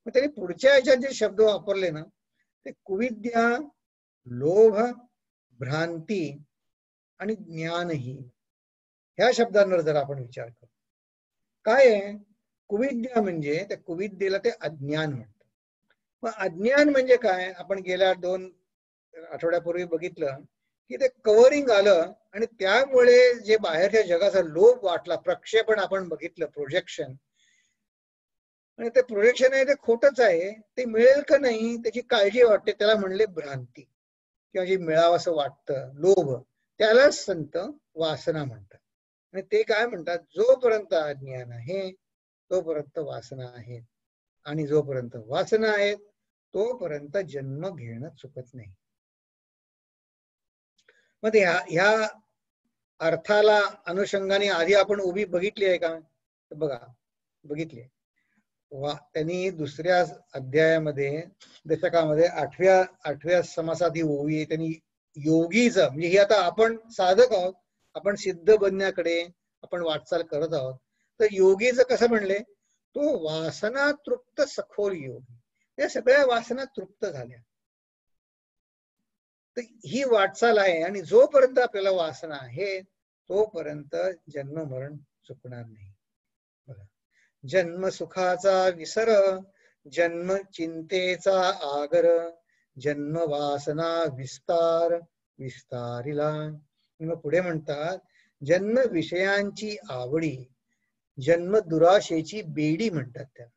मग त्यांनी पुढच्या याच्यात जे शब्द वापरले ना ते कुविद्या लोभ भ्रांती आणि ज्ञानही ह्या शब्दांवर जर आपण विचार करू. काय आहे? कुविद्या म्हणजे त्या कुविद्येला ते अज्ञान म्हणतात. मग अज्ञान म्हणजे काय? आपण गेल्या दोन आठवड्यापूर्वी बघितलं की ते कव्हरिंग आलं आणि त्यामुळे जे बाहेरच्या जगाचा लोभ वाटला प्रक्षेपण आपण बघितलं प्रोजेक्शन आणि ते प्रोजेक्शन आहे ते खोटच आहे. ते मिळेल का नाही त्याची काळजी वाटते. त्याला म्हणले भ्रांती. किंवा जे मिळावं असं वाटतं लोभ त्यालाच संत वासना म्हणतात. आणि ते काय म्हणतात? जोपर्यंत अज्ञान आहे तोपर्यंत वासना आहेत आणि जोपर्यंत वासना आहेत तोपर्यंत जन्म घेणं चुकत नाही. मग ह्या ह्या अर्थाला अनुषंगाने आधी आपण उभी बघितली आहे का? बघा बघितली वा त्यांनी दुसऱ्या अध्यायामध्ये दशकामध्ये आठव्या आठव्या समासाधी ओवी आहे. त्यांनी योगीच म्हणजे ही आता आपण साधक आहोत. आपण सिद्ध बनण्याकडे आपण वाटचाल करत आहोत. तर योगीच कसं म्हणले तो वासना तृप्त सखोल योगी. या सगळ्या वासना तृप्त झाल्या. तर ही वाटचाल आहे आणि जोपर्यंत आपल्याला वासना आहे तोपर्यंत जन्म मरण चुकणार नाही. बघा. जन्म सुखाचा विसर जन्म चिंतेचा आगर जन्म वासना विस्तार विस्तारिला. मग पुढे म्हणतात जन्म विषयांची आवडी जन्म दुराशेची बेडी म्हणतात त्याला.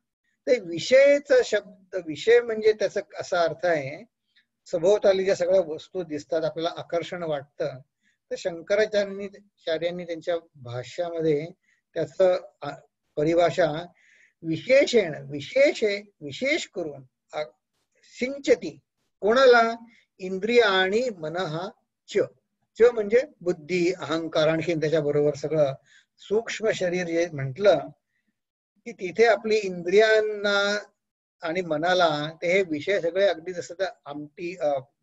ते विषयचा शब्द विषय म्हणजे त्याचा असा अर्थ आहे सभोवताली ज्या सगळ्या वस्तू दिसतात आपल्याला आकर्षण वाटतं. तर शंकराचार्यांनी चार्यांनी त्यांच्या भाष्यामध्ये त्याच परिभाषा विशेषण विशेष विशेष करून सिंचती कोणाला? इंद्रिय आणि मनहा च. च म्हणजे बुद्धी अहंकार आणखी त्याच्या बरोबर सगळं सूक्ष्म शरीर जे म्हंटल की तिथे आपली इंद्रियांना आणि मनाला ते हे विषय सगळे अगदी जसं त्या आमटी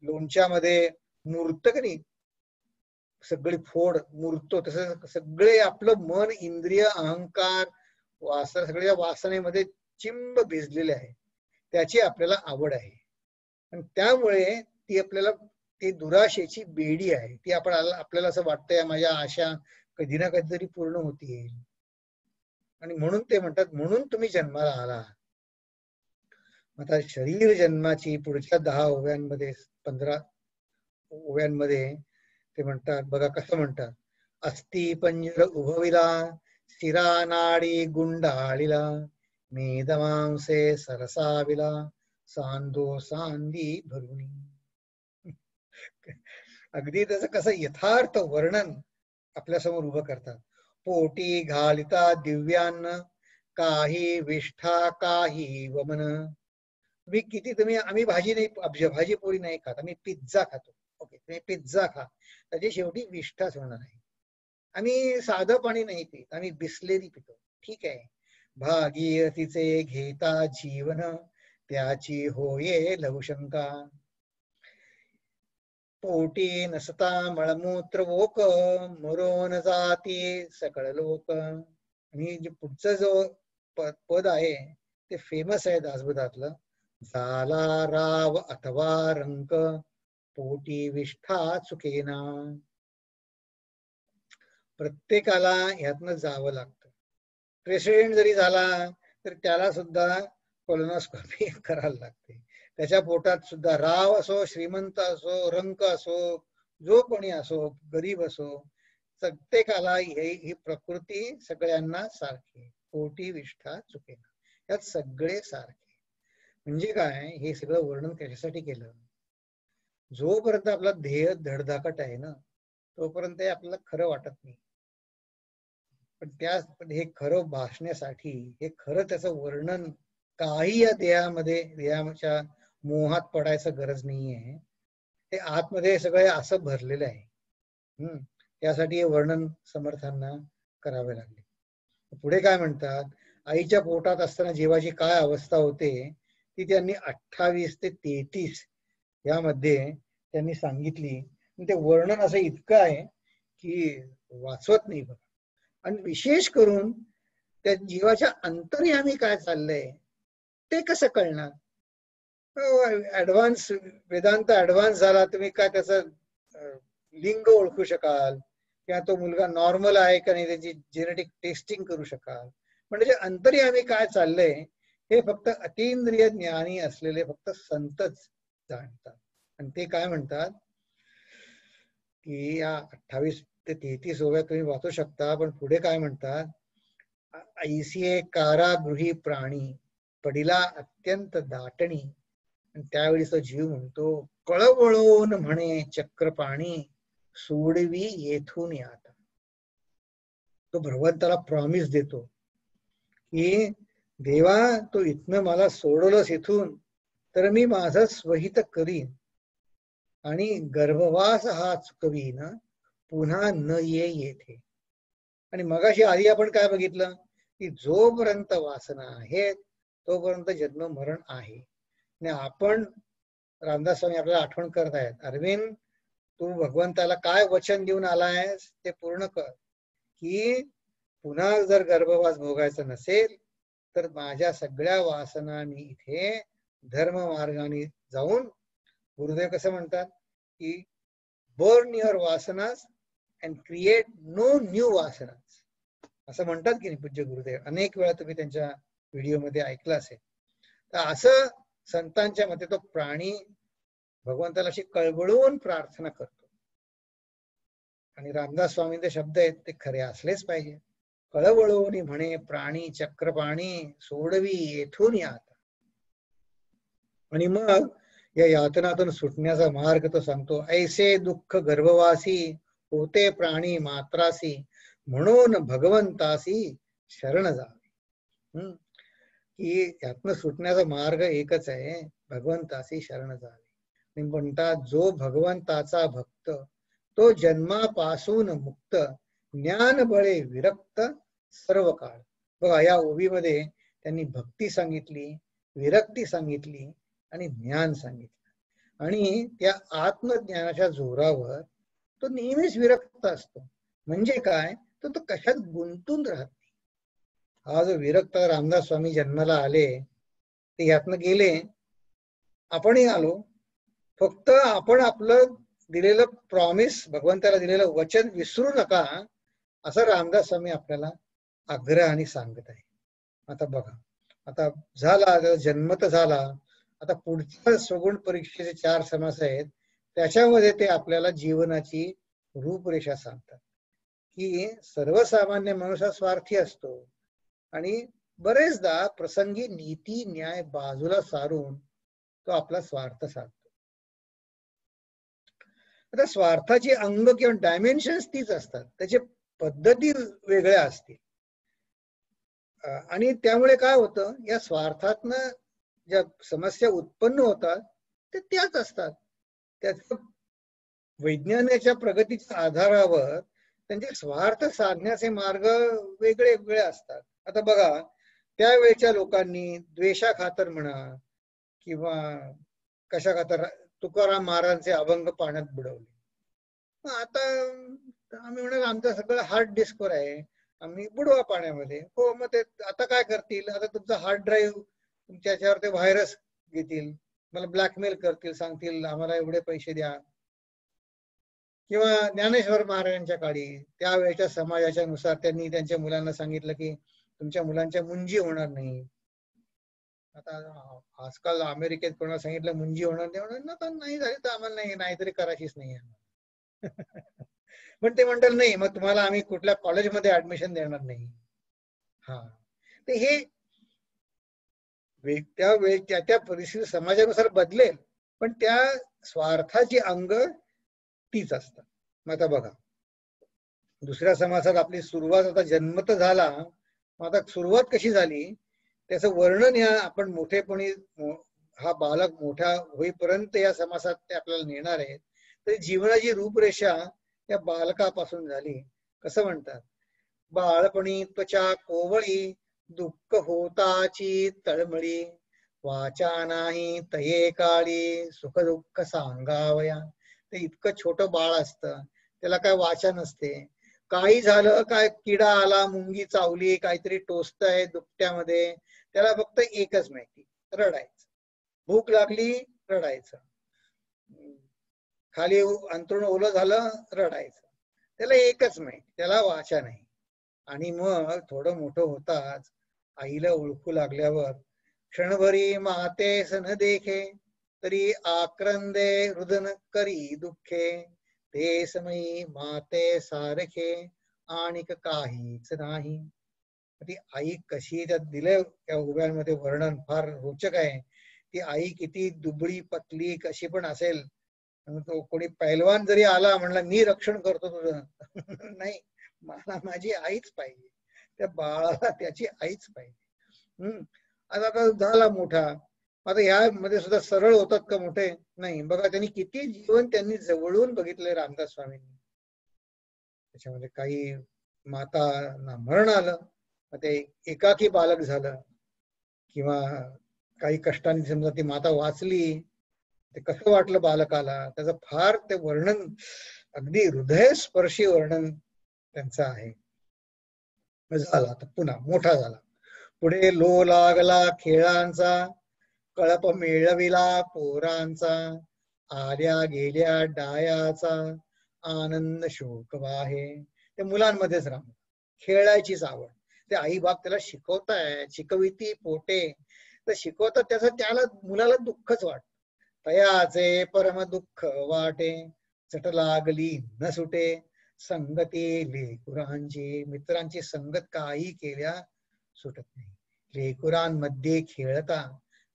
लोणच्यामध्ये मूर्त की नाही सगळी फोड मुरतो तसं सगळे आपलं मन इंद्रिय अहंकार वासना सगळ्या वासनेमध्ये चिंब भिजलेले आहे. त्याची आपल्याला आवड आहे. आणि त्यामुळे ती आपल्याला ती दुराशेची बेडी आहे. ती आपण आपल्याला असं वाटतंय माझ्या आशा कधी ना कधीतरी पूर्ण होतील आणि म्हणून ते म्हणतात म्हणून तुम्ही जन्माला आला. आता शरीर जन्माची पुढच्या दहा ओव्यांमध्ये पंधरा ओव्यांमध्ये ते म्हणतात बघा कसं म्हणतात. अस्थि पंजर उभविला शिरा नाडी गुंडाळीला मेदमांसे सरसाविला सांदो सांदी भरुणी अगदी त्याचं कसं यथार्थ वर्णन आपल्यासमोर उभं करतात. पोटी घालिता दिव्यान्न काही विष्ठा काही वमन. तुम्ही किती तुम्ही आम्ही भाजी नाही भाजी- पोळी नाही खात आम्ही पिझ्झा खातो. ओके तुम्ही पिझ्झा खा. त्याची शेवटी विष्ठाच होणार आहे. आम्ही साधं पाणी नाही पित आम्ही बिसलेरी पितो. ठीक आहे. भागीरथीचे घेता जीवन त्याची होये लघुशंका. पोटी नसता मळमूत्र ओक मरोन जाती सकळ लोक आणि जे पुढचं जो पद आहे ते फेमस आहे दासबोधातलं. झाला राव अथवा रंक पोटी विष्ठा चुकेना. प्रत्येकाला ह्यातनं जावं लागतं. प्रेसिडेंट जरी झाला तर त्याला सुद्धा कोलोनॉस्कॉपी करायला लागते. त्याच्या पोटात सुद्धा राव असो श्रीमंत असो रंक असो जो कोणी असो गरीब असो प्रत्येकाला हे ही प्रकृती सगळ्यांना सारखी पोटी विष्ठा चुकेना. यात सगळे सारखे म्हणजे काय? हे सगळं वर्णन कशासाठी केलं? जोपर्यंत आपला ध्येय धडधाकट आहे ना तोपर्यंत हे आपल्याला खरं वाटत नाही. पण त्या हे खरं भासण्यासाठी हे खरं त्याचं वर्णन काही या देहामध्ये देहाच्या मोहात पडायचं गरज नाहीये. ते आतमध्ये सगळे असं भरलेलं आहे. हम्म. त्यासाठी हे वर्णन समर्थांना करावे लागले. पुढे काय म्हणतात? आईच्या पोटात असताना जीवाची काय अवस्था होते ती त्यांनी अठ्ठावीस ते तेहतीस यामध्ये त्यांनी सांगितली. ते वर्णन असं इतकं आहे की वाचवत नाही बघा. आणि विशेष करून त्या जीवाच्या अंतर्यामी काय चाललंय ते कसं कळणार? हो, ऍडव्हान्स वेदांत ऍडव्हान्स झाला तुम्ही काय त्याचा लिंग ओळखू शकाल किंवा तो मुलगा नॉर्मल आहे का नाही त्याची जेनेटिक टेस्टिंग करू शकाल. म्हणजे अंतरी आम्ही काय चाललंय हे फक्त अतिंद्रिय ज्ञानी असलेले फक्त संतच जाणतात. आणि ते काय म्हणतात की या अठ्ठावीस ते तेहतीस ओव्या तुम्ही वाचू शकता पण पुढे काय म्हणतात ऐसिये कारागृही प्राणी पडिला अत्यंत दाटणी आणि त्यावेळी तो जीव म्हणतो कळवळून म्हणे चक्रपाणी सोडवी येथून आता तो भगवंताला प्रॉमिस देतो की देवा तो इथनं मला सोडवलंस इथून तर मी माझं स्वहित करीन आणि गर्भवास हा चुकवीन पुन्हा न ये येथे. आणि मगाशी आधी आपण काय बघितलं? की जोपर्यंत वासना आहेत तोपर्यंत जन्म मरण आहे. आणि आपण रामदास स्वामी आपल्याला आठवण करत आहेत. अरविंद तू भगवंताला काय वचन देऊन आलायस ते पूर्ण कर. की पुन्हा जर गर्भवास भोगायचा नसेल तर माझ्या सगळ्या वासना मी इथे धर्म मार्गाने जाऊन गुरुदेव कसं म्हणतात की बर्न युअर वासनास अँड क्रिएट नो न्यू वासनास असं म्हणतात की नाही पूज्य गुरुदेव? अनेक वेळा तुम्ही त्यांच्या व्हिडिओमध्ये ऐकलं असेल. तर असं संतांच्या मते तो प्राणी भगवंताला अशी कळवळून प्रार्थना करतो. आणि रामदास स्वामींचे शब्द आहेत ते खरे असलेच पाहिजे. कळवळून म्हणे प्राणी चक्रपाणी सोडवी येथून यात आणि मग या यातनातून सुटण्याचा मार्ग तो सांगतो ऐसे दुःख गर्भवासी होते प्राणी मात्रासी म्हणून भगवंतासी शरण जावे हम्म. की यातनं सुटण्याचा मार्ग एकच आहे भगवंताशी शरण जावे. आणि म्हणतात जो भगवंताचा भक्त तो जन्मापासून मुक्त ज्ञान बळे विरक्त सर्व काळ. बघा या ओवीमध्ये त्यांनी भक्ती सांगितली विरक्ती सांगितली आणि ज्ञान सांगितलं. आणि त्या आत्मज्ञानाच्या जोरावर तो नेहमीच विरक्त असतो. म्हणजे काय? तर तो कशात गुंतून राहत. हा जो विरक्त रामदास स्वामी जन्माला आले ते यातनं गेले. आपणही आलो. फक्त आपण आपलं दिलेलं प्रॉमिस भगवंताला दिलेलं वचन विसरू नका असं रामदास स्वामी आपल्याला आग्रहाने सांगत आहे. आता बघा. आता झाला जन्म तर झाला. आता पुढच्या सगुण परीक्षेचे चार समास आहेत. त्याच्यामध्ये ते आपल्याला जीवनाची रूपरेषा सांगतात. की सर्वसामान्य माणूस हा स्वार्थी असतो. आणि बरेचदा प्रसंगी नीती न्याय बाजूला सारून तो आपला स्वार्थ साधतो. आता स्वार्थाची अंग किंवा डायमेन्शन्स तीच असतात. त्याचे पद्धती वेगळ्या असतील. आणि त्यामुळे काय होतं? या स्वार्थातनं ज्या समस्या उत्पन्न होतात ते त्याच असतात. त्याच वैज्ञानाच्या प्रगतीच्या आधारावर त्यांचे स्वार्थ साधण्याचे मार्ग वेगळे वेगळे असतात. आता बघा त्यावेळच्या लोकांनी द्वेषा खातर म्हणा किंवा कशा खातर तुकाराम महाराजांचे अभंग पाण्यात बुडवले. आता आम्ही म्हणत आमचं सगळं हार्ड डिस्कवर आहे. आम्ही बुडवा पाण्यामध्ये. हो मग ते आता काय करतील? आता तुमचा हार्ड ड्राईव्ह तुमच्या याच्यावर ते व्हायरस घेतील. मला ब्लॅकमेल करतील सांगतील आम्हाला एवढे पैसे द्या. किंवा ज्ञानेश्वर महाराजांच्या काळी त्यावेळेच्या समाजाच्या नुसार त्यांनी त्यांच्या मुलांना सांगितलं की तुमच्या मुलांच्या मुंजी होणार नाही. आता आजकाल अमेरिकेत कोणाला सांगितलं मुंजी होणार नाही होणार ना तर नाही झाली तर आम्हाला नाही नाहीतरी करायचीच नाही पण ते म्हणतात नाही मग तुम्हाला आम्ही कुठल्या कॉलेजमध्ये ऍडमिशन देणार नाही. हा. ते हे त्या वेळ त्या त्या परिस्थिती समाजानुसार बदलेल पण त्या स्वार्थाची अंग तीच असतात मग आता बघा. दुसऱ्या समासात आपली सुरुवात आता जन्मत झाला मग आता सुरुवात कशी झाली? त्याचं वर्णन या आपण मोठेपणी हा बालक मोठा होईपर्यंत या समासात ते आपल्याला नेणार आहेत. तर जीवनाची रूपरेषा या बालकापासून झाली. कसं म्हणतात? बाळपणी त्वचा कोवळी दुःख होताची तळमळी वाचा नाही तये काळी सुख दुःख सांगावया. ते इतकं छोटं बाळ असतं. त्याला काय वाचा नसते. काही झालं काय किडा आला मुंगी चावली काहीतरी टोचतंय दुपट्यामध्ये त्याला फक्त एकच माहिती रडायचं. भूक लागली रडायचं. खाली अंतरुण ओलं झालं रडायचं. त्याला एकच माहिती त्याला वाचा नाही. आणि मग थोडं मोठं होताच आईला ओळखू लागल्यावर क्षणभरी माते सन देखे तरी आक्रंदे रुदन करी दुःखे ते समयी माते सारखे आणिक काहीच नाही. ती आई कशी त्यात दिलंय त्या उभ्यांमध्ये वर्णन फार रोचक आहे. ती आई किती दुबळी पतली कशी पण असेल तो कोणी पैलवान जरी आला म्हणला मी रक्षण करतो तुझं. नाही मला माझी आईच पाहिजे. त्या बाळाला त्याची आईच पाहिजे. हम्म. आता झाला मोठा. आता यामध्ये सुद्धा सरळ होतात का मोठे? नाही. बघा त्यांनी किती जीवन त्यांनी जवळून बघितले रामदास स्वामींनी. त्याच्यामध्ये काही माता मरण आलं मग ते एकाकी बालक झालं किंवा काही कष्टांनी समजा ती माता वाचली ते कसं वाटलं बालकाला? त्याचं फार ते वर्णन अगदी हृदयस्पर्शी वर्णन त्यांचं आहे. झाला तर पुन्हा मोठा झाला. पुढे लो लागला खेळांचा कळप मिळविला पोरांचा आल्या गेल्या डायाचा आनंद शोक वाहे. ते मुलांमध्येच राहून खेळायचीच आवड. ते आई बाप त्याला शिकवताय शिकविती पोटे. तर शिकवतात त्याचं त्याला मुलाला दुःखच वाट तयाचे परम दुःख वाटे चट लागली न सुटे. संगती लेकुरांची मित्रांची संगत काही केल्या सुटत नाही. लेकुरांमध्ये खेळता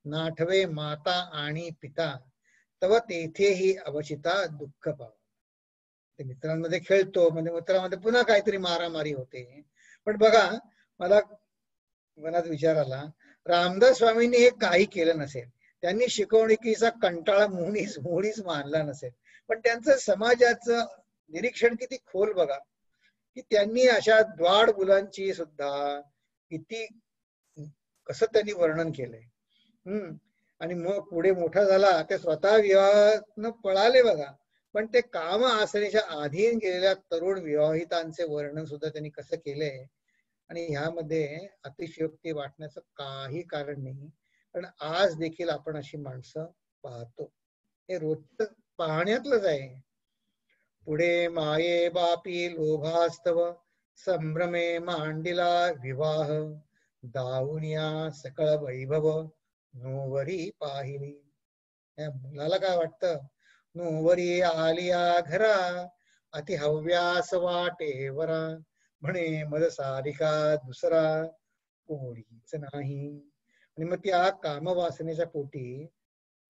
नाठवे माता आणि पिता तव तेथेही अवचिता दुःख पाव. ते मित्रांमध्ये खेळतो म्हणजे मित्रांमध्ये पुन्हा काहीतरी मारामारी होते. पण बघा मला मनात विचार आला रामदास स्वामींनी हे काही केलं नसेल. त्यांनी शिकवणुकीचा कंटाळा मुळीच मुळीच मानला नसेल. पण त्यांचं समाजाचं निरीक्षण किती खोल बघा की त्यांनी अशा द्वाड मुलांची सुद्धा किती कसं त्यांनी वर्णन केलंय. हम्म. आणि मग पुढे मोठा झाला ते स्वतः विवाहातनं पळाले बघा. पण ते काम आसनेच्या आधीन गेलेल्या तरुण विवाहितांचे वर्णन सुद्धा त्यांनी कसं केलंय? आणि ह्यामध्ये अतिशयोक्ती वाटण्याचं काही कारण नाही. पण आज देखील आपण अशी माणसं पाहतो. हे रोज पाहण्यातलंच आहे. पुढे माये बापी लोभास्तव संभ्रमे मांडिला विवाह. दावुनिया सकळ वैभव. नोवरी पाहिली. या मुलाला काय वाटतं? नोवरी आलिया घरा अति हव्यास वाटे वरा. म्हणे मद सारिका दुसरा कोणीच नाही. आणि मग त्या कामवासनेच्या पोटी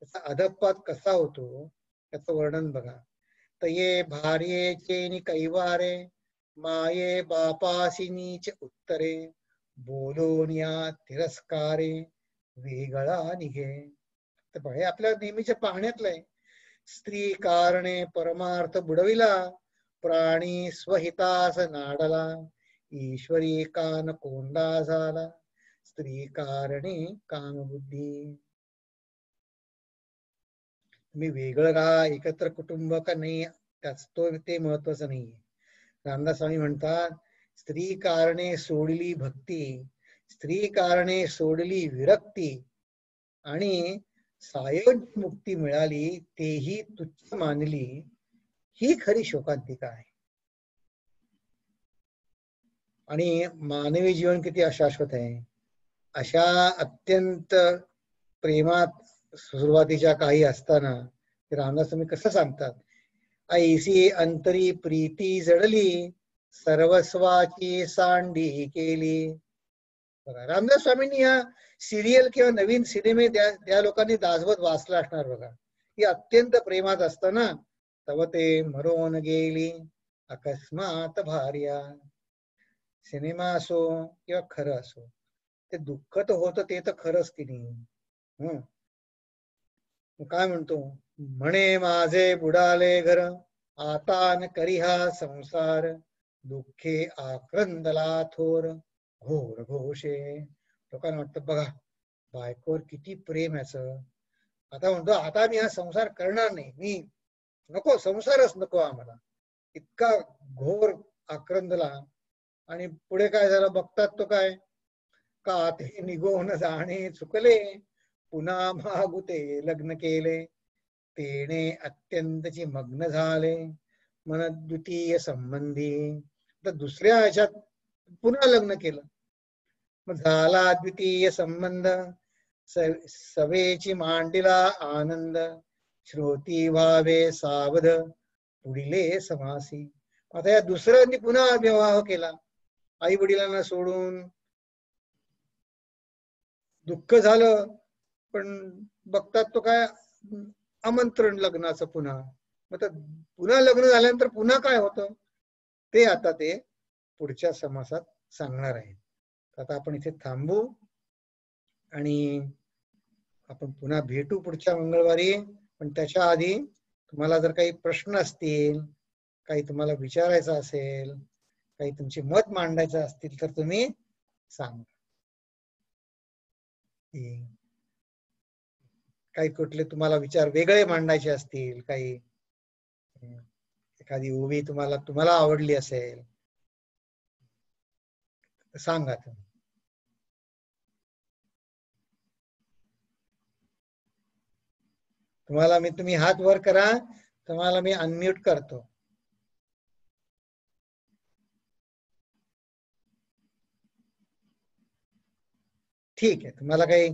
त्याचा अधपात कसा होतो त्याचं वर्णन बघा. तये भार्येचे नि कैवारे माये बापासिनीचे उत्तरे. बोलोनिया तिरस्कारे. वेगळा निघे. तर हे आपल्या नेहमीच्या पाहण्यातलं आहे स्त्री कारणे परमार्थ बुडविला प्राणी स्वहितास नाडला ईश्वरी कान कोंडा झाला स्त्री कारणे कामबुद्धी. तुम्ही वेगळं राहा एकत्र कुटुंब का नाही त्याच तो ते महत्वाचं नाहीये. रामदास स्वामी म्हणतात स्त्री कारणे सोडली भक्ती स्त्री कारणे सोडली विरक्ती आणि सायोज मुक्ती मिळाली तेही तुच्छ मानली ही खरी शोकांतिका आहे. आणि मानवी जीवन किती अशाश्वत आहे. अशा अत्यंत प्रेमात सुरुवातीच्या काही असताना ते रामदास तुम्ही कसं सांगतात? ऐसी अंतरी प्रीती जडली सर्वस्वाची सांडी केली. बघा रामदास स्वामींनी या सिरियल किंवा नवीन सिनेमे त्या त्या लोकांनी दासवत वाचला असणार बघा. ही अत्यंत प्रेमात असताना तव ते मरोन गेली अकस्मात भार्या. सिनेमा असो किंवा खरं असो ते दुःख तर होतं ते तर खरंच की नाही. हं. काय म्हणतो? म्हणे माझे बुडाले घर आता न करी हा संसार दुःखे आक्रंदला थोर. हो, घोर घोषे लोकांना वाटतं बघा बायकोवर किती प्रेम याच आता म्हणतो आता मी हा संसार करणार नाही. मी नको संसारच नको आम्हाला. इतका घोर आक्रंदला. आणि पुढे काय झालं? बघतात तो काय? का ते निघून जाणे चुकले. पुन्हा मागुते लग्न केले. तेने अत्यंतची मग्न झाले. मन द्वितीय संबंधी. तर दुसऱ्या ह्याच्यात पुन्हा लग्न केलं. मग झाला अद्वितीय संबंध. सवेची मांडिला आनंद. श्रोती व्हावे सावध. पुढिले समासी. आता या दुसऱ्यांनी पुन्हा विवाह केला. आई वडिलांना सोडून दुःख झालं पण बघतात तो काय आमंत्रण लग्नाचं पुन्हा. मग तर पुन्हा लग्न झाल्यानंतर पुन्हा काय होतं? ते आता ते पुढच्या समासात सांगणार आहेत आता आपण इथे थांबू आणि आपण पुन्हा भेटू पुढच्या मंगळवारी. पण त्याच्या आधी तुम्हाला जर काही प्रश्न असतील काही तुम्हाला विचारायचं असेल काही तुमचे मत मांडायचं असतील तर तुम्ही सांगा. काही कुठले तुम्हाला विचार वेगळे मांडायचे असतील काही एखादी ओवी तुम्हाला तुम्हाला आवडली असेल सांगा तुम्ही. तुम्हाला मी तुम्ही हात वर करा तुम्हाला मी अनम्यूट करतो. ठीक आहे तुम्हाला काही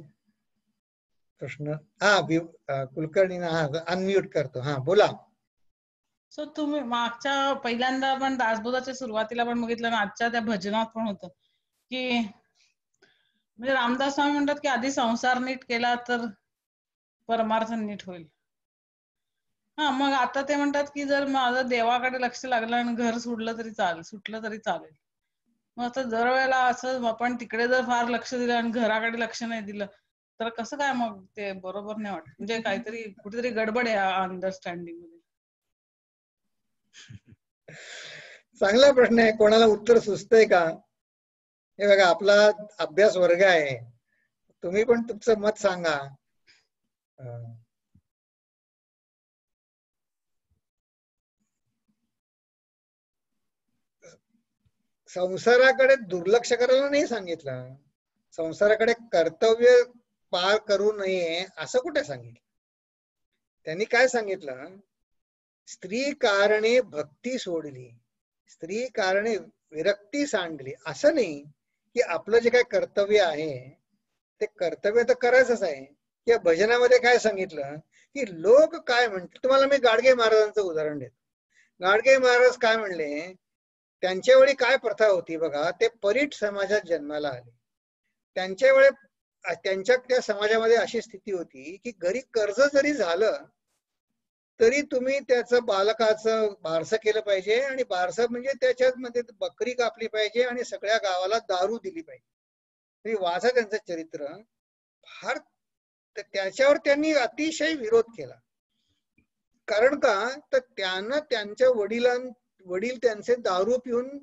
प्रश्न? हा कुलकर्णी हा अनम्यूट करतो. हा बोला. सो तुम्ही मागच्या पहिल्यांदा पण दासबोधाच्या सुरुवातीला पण बघितलं ना आजच्या त्या भजनात पण होतं. की म्हणजे रामदास स्वामी म्हणतात की आधी संसार नीट केला तर परमार्थ नीट होईल. हा मग आता ते म्हणतात की जर माझं देवाकडे लक्ष लागलं आणि घर सोडलं तरी चालेल सुटलं तरी चालेल. मग आता जर वेळेला असं आपण तिकडे जर फार लक्ष दिलं आणि घराकडे लक्ष नाही दिलं तर कसं काय मग ते बरोबर नाही वाटत? म्हणजे काहीतरी कुठेतरी गडबड आहे अंडरस्टँडिंगमध्ये. चांगला प्रश्न आहे. कोणाला उत्तर सुचतंय का? हे बघा आपला अभ्यास वर्ग आहे. तुम्ही पण तुमचं मत सांगा. संसाराकडे दुर्लक्ष करायला नाही सांगितलं. संसाराकडे कर्तव्य पार करू नये असं कुठे सांगितलं? त्यांनी काय सांगितलं? स्त्री कारणे भक्ती सोडली. स्त्री कारणे विरक्ती सांडली. असं नाही. की आपलं जे काय कर्तव्य आहे ते कर्तव्य तर करायचंच आहे. या भजनामध्ये काय सांगितलं की लोक काय म्हणतील? तुम्हाला मी गाडगे महाराजांचं उदाहरण देतो. गाडगे महाराज काय म्हणले त्यांच्या वेळी काय प्रथा होती बघा ते परीट समाजात जन्माला आले. त्यांच्या वेळी त्यांच्या त्या समाजामध्ये अशी स्थिती होती की घरी कर्ज जरी झालं तरी तुम्ही त्याचं बालकाचं बारसं केलं पाहिजे आणि बारसं म्हणजे त्याच्यात मध्ये बकरी कापली पाहिजे आणि सगळ्या गावाला दारू दिली पाहिजे. तुम्ही वाचा त्यांचं चरित्र. फार त्याच्यावर त्यांनी अतिशय विरोध केला. कारण का? तर त्यांना त्यांच्या वडिलां वडील त्यांचे दारू पिऊन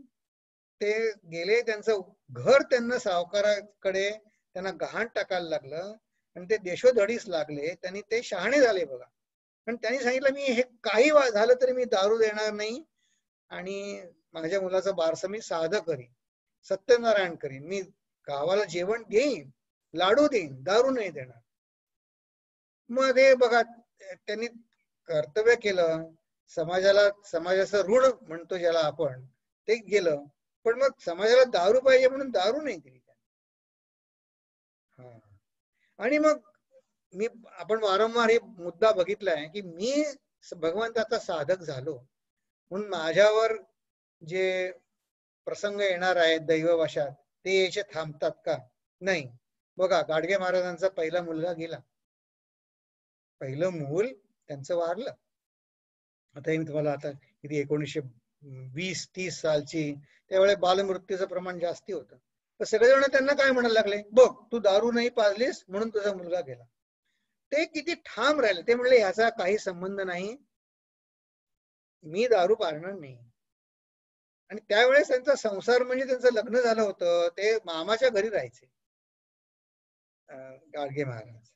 ते गेले त्यांचं घर त्यांना सावकाराकडे त्यांना गहाण टाकायला लागलं आणि ते देशोधडीस लागले. त्यांनी ते शहाणे झाले बघा. पण त्यांनी सांगितलं मी हे काही झालं तरी मी दारू देणार नाही आणि माझ्या मुलाचं बारसं मी साधं करीन सत्यनारायण करीन. मी गावाला जेवण देईन लाडू देईन दारू नाही देणार. मग हे बघा त्यांनी कर्तव्य केलं. समाजाला समाजाचं ऋण म्हणतो ज्याला आपण ते गेलं. पण मग समाजाला दारू पाहिजे म्हणून दारू नाही दिली त्यांनी. हा. आणि मग मी आपण वारंवार हे मुद्दा बघितलाय की मी भगवंताचा साधक झालो म्हणून माझ्यावर जे प्रसंग येणार आहेत दैववशात ते याचे थांबतात का? नाही. बघा गाडगे महाराजांचा पहिला मुलगा गेला. पहिलं मूल त्यांचं वारलं. आता मी तुम्हाला आता किती एकोणीसशे वीस तीस सालची त्यावेळेस बालमृत्यूचं प्रमाण जास्ती होतं. तर सगळेजण त्यांना काय म्हणायला लागले? बघ तू दारू नाही पाजलीस म्हणून तुझा मुलगा गेला. ते किती ठाम राहिले. ते म्हणले ह्याचा काही संबंध नाही. मी दारू पाळणार नाही. आणि त्यावेळेस त्यांचा संसार म्हणजे त्यांचं लग्न झालं होतं. ते मामाच्या घरी राहायचे. गाडगे महाराज.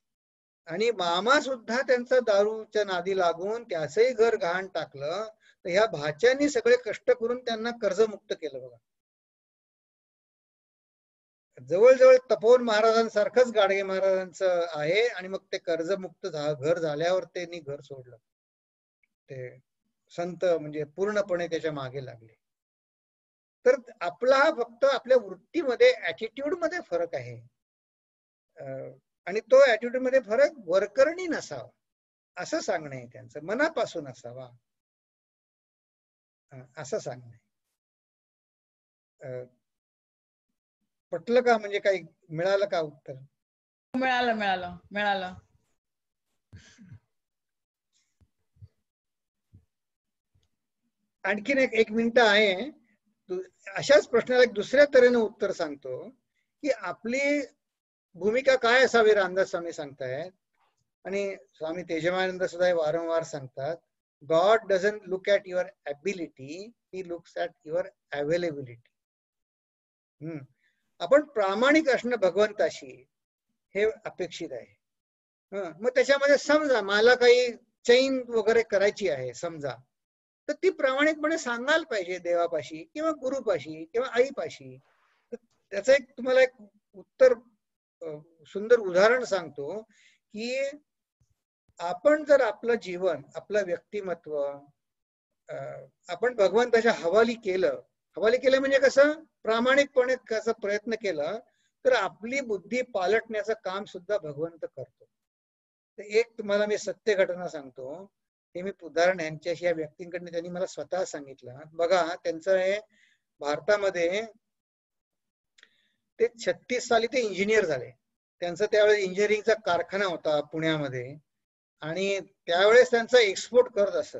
आणि मामा सुद्धा त्यांचा दारूच्या नादी लागून त्याचंही घर घाण टाकलं. तर ह्या भाच्यांनी सगळे कष्ट करून त्यांना कर्जमुक्त केलं बघा. जवळजवळ तपोवन महाराजांसारखंच गाडगे महाराजांचं आहे आणि मग ते कर्जमुक्त घर झाल्यावर त्यांनी घर सोडलं. ते संत म्हणजे पूर्णपणे त्याच्यामागे लागले. तर आपला हा फक्त आपल्या वृत्तीमध्ये ऍटिट्यूडमध्ये फरक आहे. अं, आणि तो ऍटिट्यूडमध्ये फरक वरकरणी नसावा असं सांगणं आहे त्यांचं. मनापासून असावा. असं सांगणं अं, पटलं का म्हणजे काही मिळालं का उत्तर? मिळालं मिळालं मिळालं. आणखीन एक एक मिनिट आहे. अशाच प्रश्नाला एक दुसऱ्या तऱ्हेने उत्तर सांगतो की आपली भूमिका काय असावी रामदास स्वामी सांगतायत? आणि स्वामी तेजमानंद सुद्धा वारंवार सांगतात God doesn't look at your ability he looks at your availability hmm. आपण प्रामाणिक असणं भगवंताशी हे अपेक्षित आहे. मग त्याच्यामध्ये समजा मला काही चैन वगैरे करायची आहे समजा तर ती प्रामाणिकपणे सांगायला पाहिजे देवापाशी किंवा गुरुपाशी किंवा आईपाशी. त्याचं एक तुम्हाला एक उत्तर सुंदर उदाहरण सांगतो की आपण जर आपलं जीवन आपलं व्यक्तिमत्व आपण भगवंताच्या हवाली केलं हवाली केलं म्हणजे कसं? प्रामाणिकपणे कसं प्रयत्न केला तर आपली बुद्धी पालटण्याचं काम सुद्धा भगवंत करतो. तर एक तुम्हाला मी सत्य घटना सांगतो. हे मी उदाहरण यांच्याशी या व्यक्तींकडनं त्यांनी मला स्वतः सांगितलं. बघा त्यांचं हे भारतामध्ये ते छत्तीस साली ते इंजिनियर झाले. त्यांचा त्यावेळेस इंजिनिअरिंगचा कारखाना होता पुण्यामध्ये. आणि त्यावेळेस त्यांचा एक्सपोर्ट करत असत.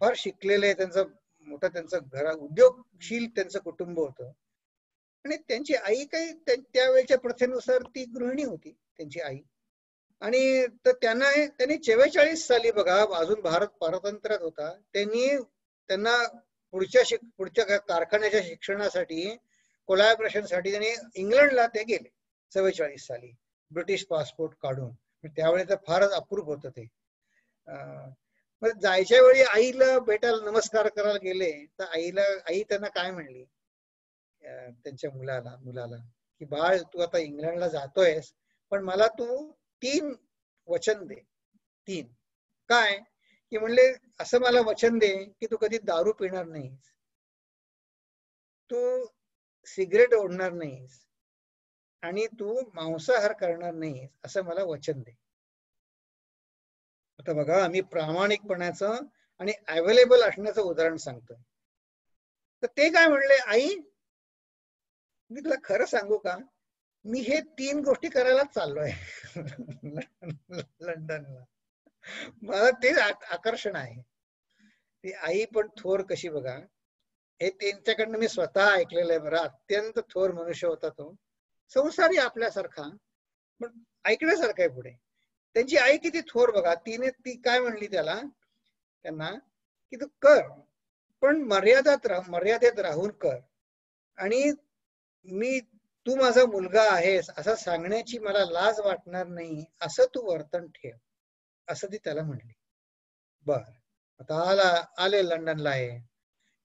फार शिकलेले त्यांचं मोठा त्यांचं घरा उद्योगशील त्यांचं कुटुंब होतं. आणि त्यांची आई काही त्यावेळेच्या प्रथेनुसार ती गृहिणी होती त्यांची आई. आणि तर त्यांना त्यांनी चव्वेचाळीस साली बघा अजून भारत पारतंत्र्यात होता त्यांनी त्यांना पुढच्या शिक पुढच्या कारखान्याच्या शिक्षणासाठी कोलॅबरेशनसाठी त्यांनी इंग्लंडला ते गेले चव्वेचाळीस साली. ब्रिटिश पासपोर्ट काढून. त्यावेळेस फारच अप्रूप होतं ते. अं, मग जायच्या वेळी आईला भेटायला नमस्कार करायला गेले तर आईला आई त्यांना काय म्हणली? त्यांच्या मुलाला मुलाला की बाळ तू आता इंग्लंडला जातोयस पण मला तू तीन वचन दे. तीन. काय? की म्हणले असं मला वचन दे की तू कधी दारू पिणार नाहीस. तू सिगरेट ओढणार नाहीस. आणि तू मांसाहार करणार नाहीस असं मला वचन दे. आता बघा आम्ही प्रामाणिकपणाचं आणि अवेलेबल असण्याचं उदाहरण सांगतोय. तर ते काय म्हणले आई मी तुला खरं सांगू का? मी हे तीन गोष्टी करायला चाललोय. लंडनला. मला तेच आकर्षण आहे. ती आई पण थोर कशी बघा. हे त्यांच्याकडनं मी स्वतः ऐकलेलं आहे बरं. अत्यंत थोर मनुष्य होता तो. संसारी आपल्यासारखा पण ऐकण्यासारखं आहे पुढे. त्यांची आई किती थोर बघा तिने ती काय म्हणली त्याला? त्यांना की तू कर पण मर्यादात राह मर्यादेत राहून कर. आणि मी तू माझा मुलगा आहेस असं सांगण्याची मला लाज वाटणार नाही असं तू वर्तन ठेव असं ती त्याला म्हणली. बर आता आला आले लंडनला आहे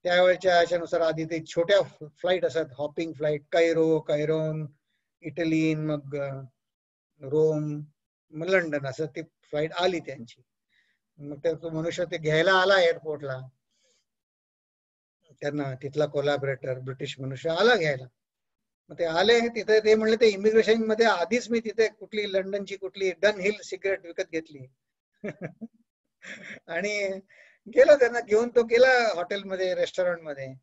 त्यावेळच्या याच्यानुसार आधी ते छोट्या फ्लाईट असतात हॉपिंग फ्लाईट कैरो कैरोन इटली मग रोम मग लंडन असं ती फ्लाईट आली त्यांची. मग त्या तो मनुष्य ते घ्यायला आला एअरपोर्टला. त्यांना तिथला कोलॅबरेटर ब्रिटिश मनुष्य आला घ्यायला. मग ते आले तिथे ते म्हणले ते इमिग्रेशनमध्ये आधीच मी तिथे कुठली लंडनची कुठली डन हिल सिगरेट विकत घेतली. आणि गेलो त्यांना घेऊन तो गेला हॉटेलमध्ये रेस्टॉरंटमध्ये.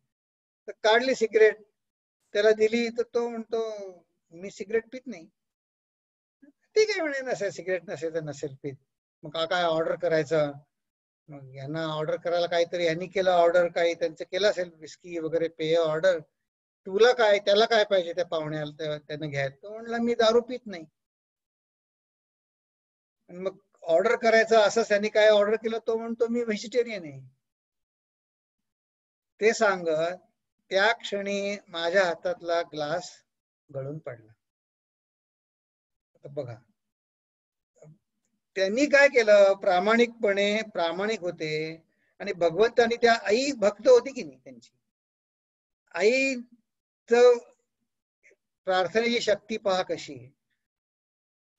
तर काढली सिगरेट त्याला दिली तर तो म्हणतो मी सिगरेट पित नाही. ठीक आहे म्हणे नसेल सिगरेट नसेल तर नसेल पीत. मग का काय ऑर्डर करायचं? मग यांना ऑर्डर करायला काहीतरी यांनी केलं ऑर्डर काही त्यांचं केलं असेल विस्की वगैरे पेय ऑर्डर तुला काय त्याला काय पाहिजे त्या पाहुण्याला त्या- त्यानं घ्यायला? तो म्हणला मी दारू पित नाही. मग ऑर्डर करायचं असं त्यांनी काय ऑर्डर केलं तो म्हणतो मी व्हेजिटेरियन आहे. ते सांगत त्या क्षणी माझ्या हातातला ग्लास गळून पडला. आता बघा. त्यांनी काय केलं? प्रामाणिकपणे प्रामाणिक होते. आणि भगवंतानी त्या आई भक्त होती की नाही त्यांची? आईच प्रार्थनेची शक्ती पहा कशी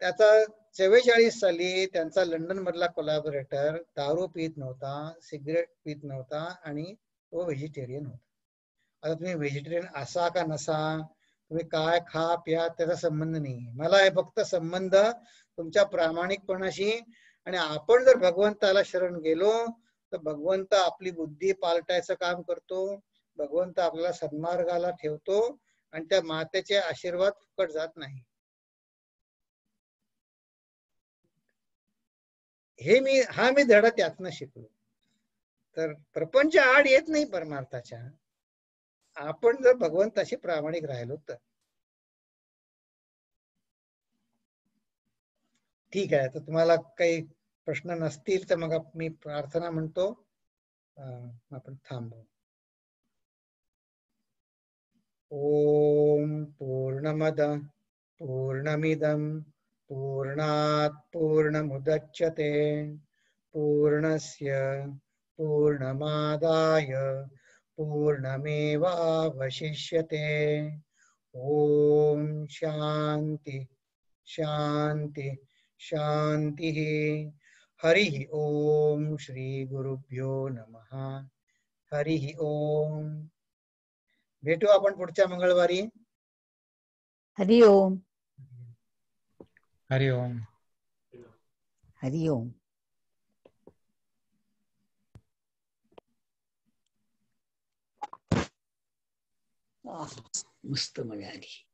त्याचा चव्वेचाळीस साली त्यांचा लंडन मधला कोलॅबोरेटर दारू पित नव्हता सिगरेट पित नव्हता आणि तो व्हेजिटेरियन होता. आता तुम्ही व्हेजिटेरियन असा का नसा? तुम्ही काय खा प्या त्याचा संबंध नाही मला आहे फक्त संबंध तुमच्या प्रामाणिकपणाशी आणि आपण जर भगवंताला शरण गेलो तर भगवंत आपली बुद्धी पालटायचं काम करतो भगवंत आपल्याला सन्मार्गाला ठेवतो आणि त्या मातेचे आशीर्वाद फुकट जात नाही. हे मी हा मी धडा त्यातनं शिकलो. तर प्रपंच आड येत नाही परमार्थाच्या. आपण जर भगवंताशी प्रामाणिक राहिलो तर. ठीक आहे तर तुम्हाला काही प्रश्न नसतील तर मग मी प्रार्थना म्हणतो. आपण थांबू. ओम पूर्णमद पूर्णमिदम पूर्णात पूर्णमुदच्यते पूर्णस्य पूर्णमादाय पूर्णमेवावशिष्यते। ओम शांति शांति शांतिः हरिः ओम श्री गुरुभ्यो नमः। हरिः ओम भेटू आपण पुढच्या मंगळवारी। हरि ओम। हरि ओम। हरि ओम। मस्त मजा आली.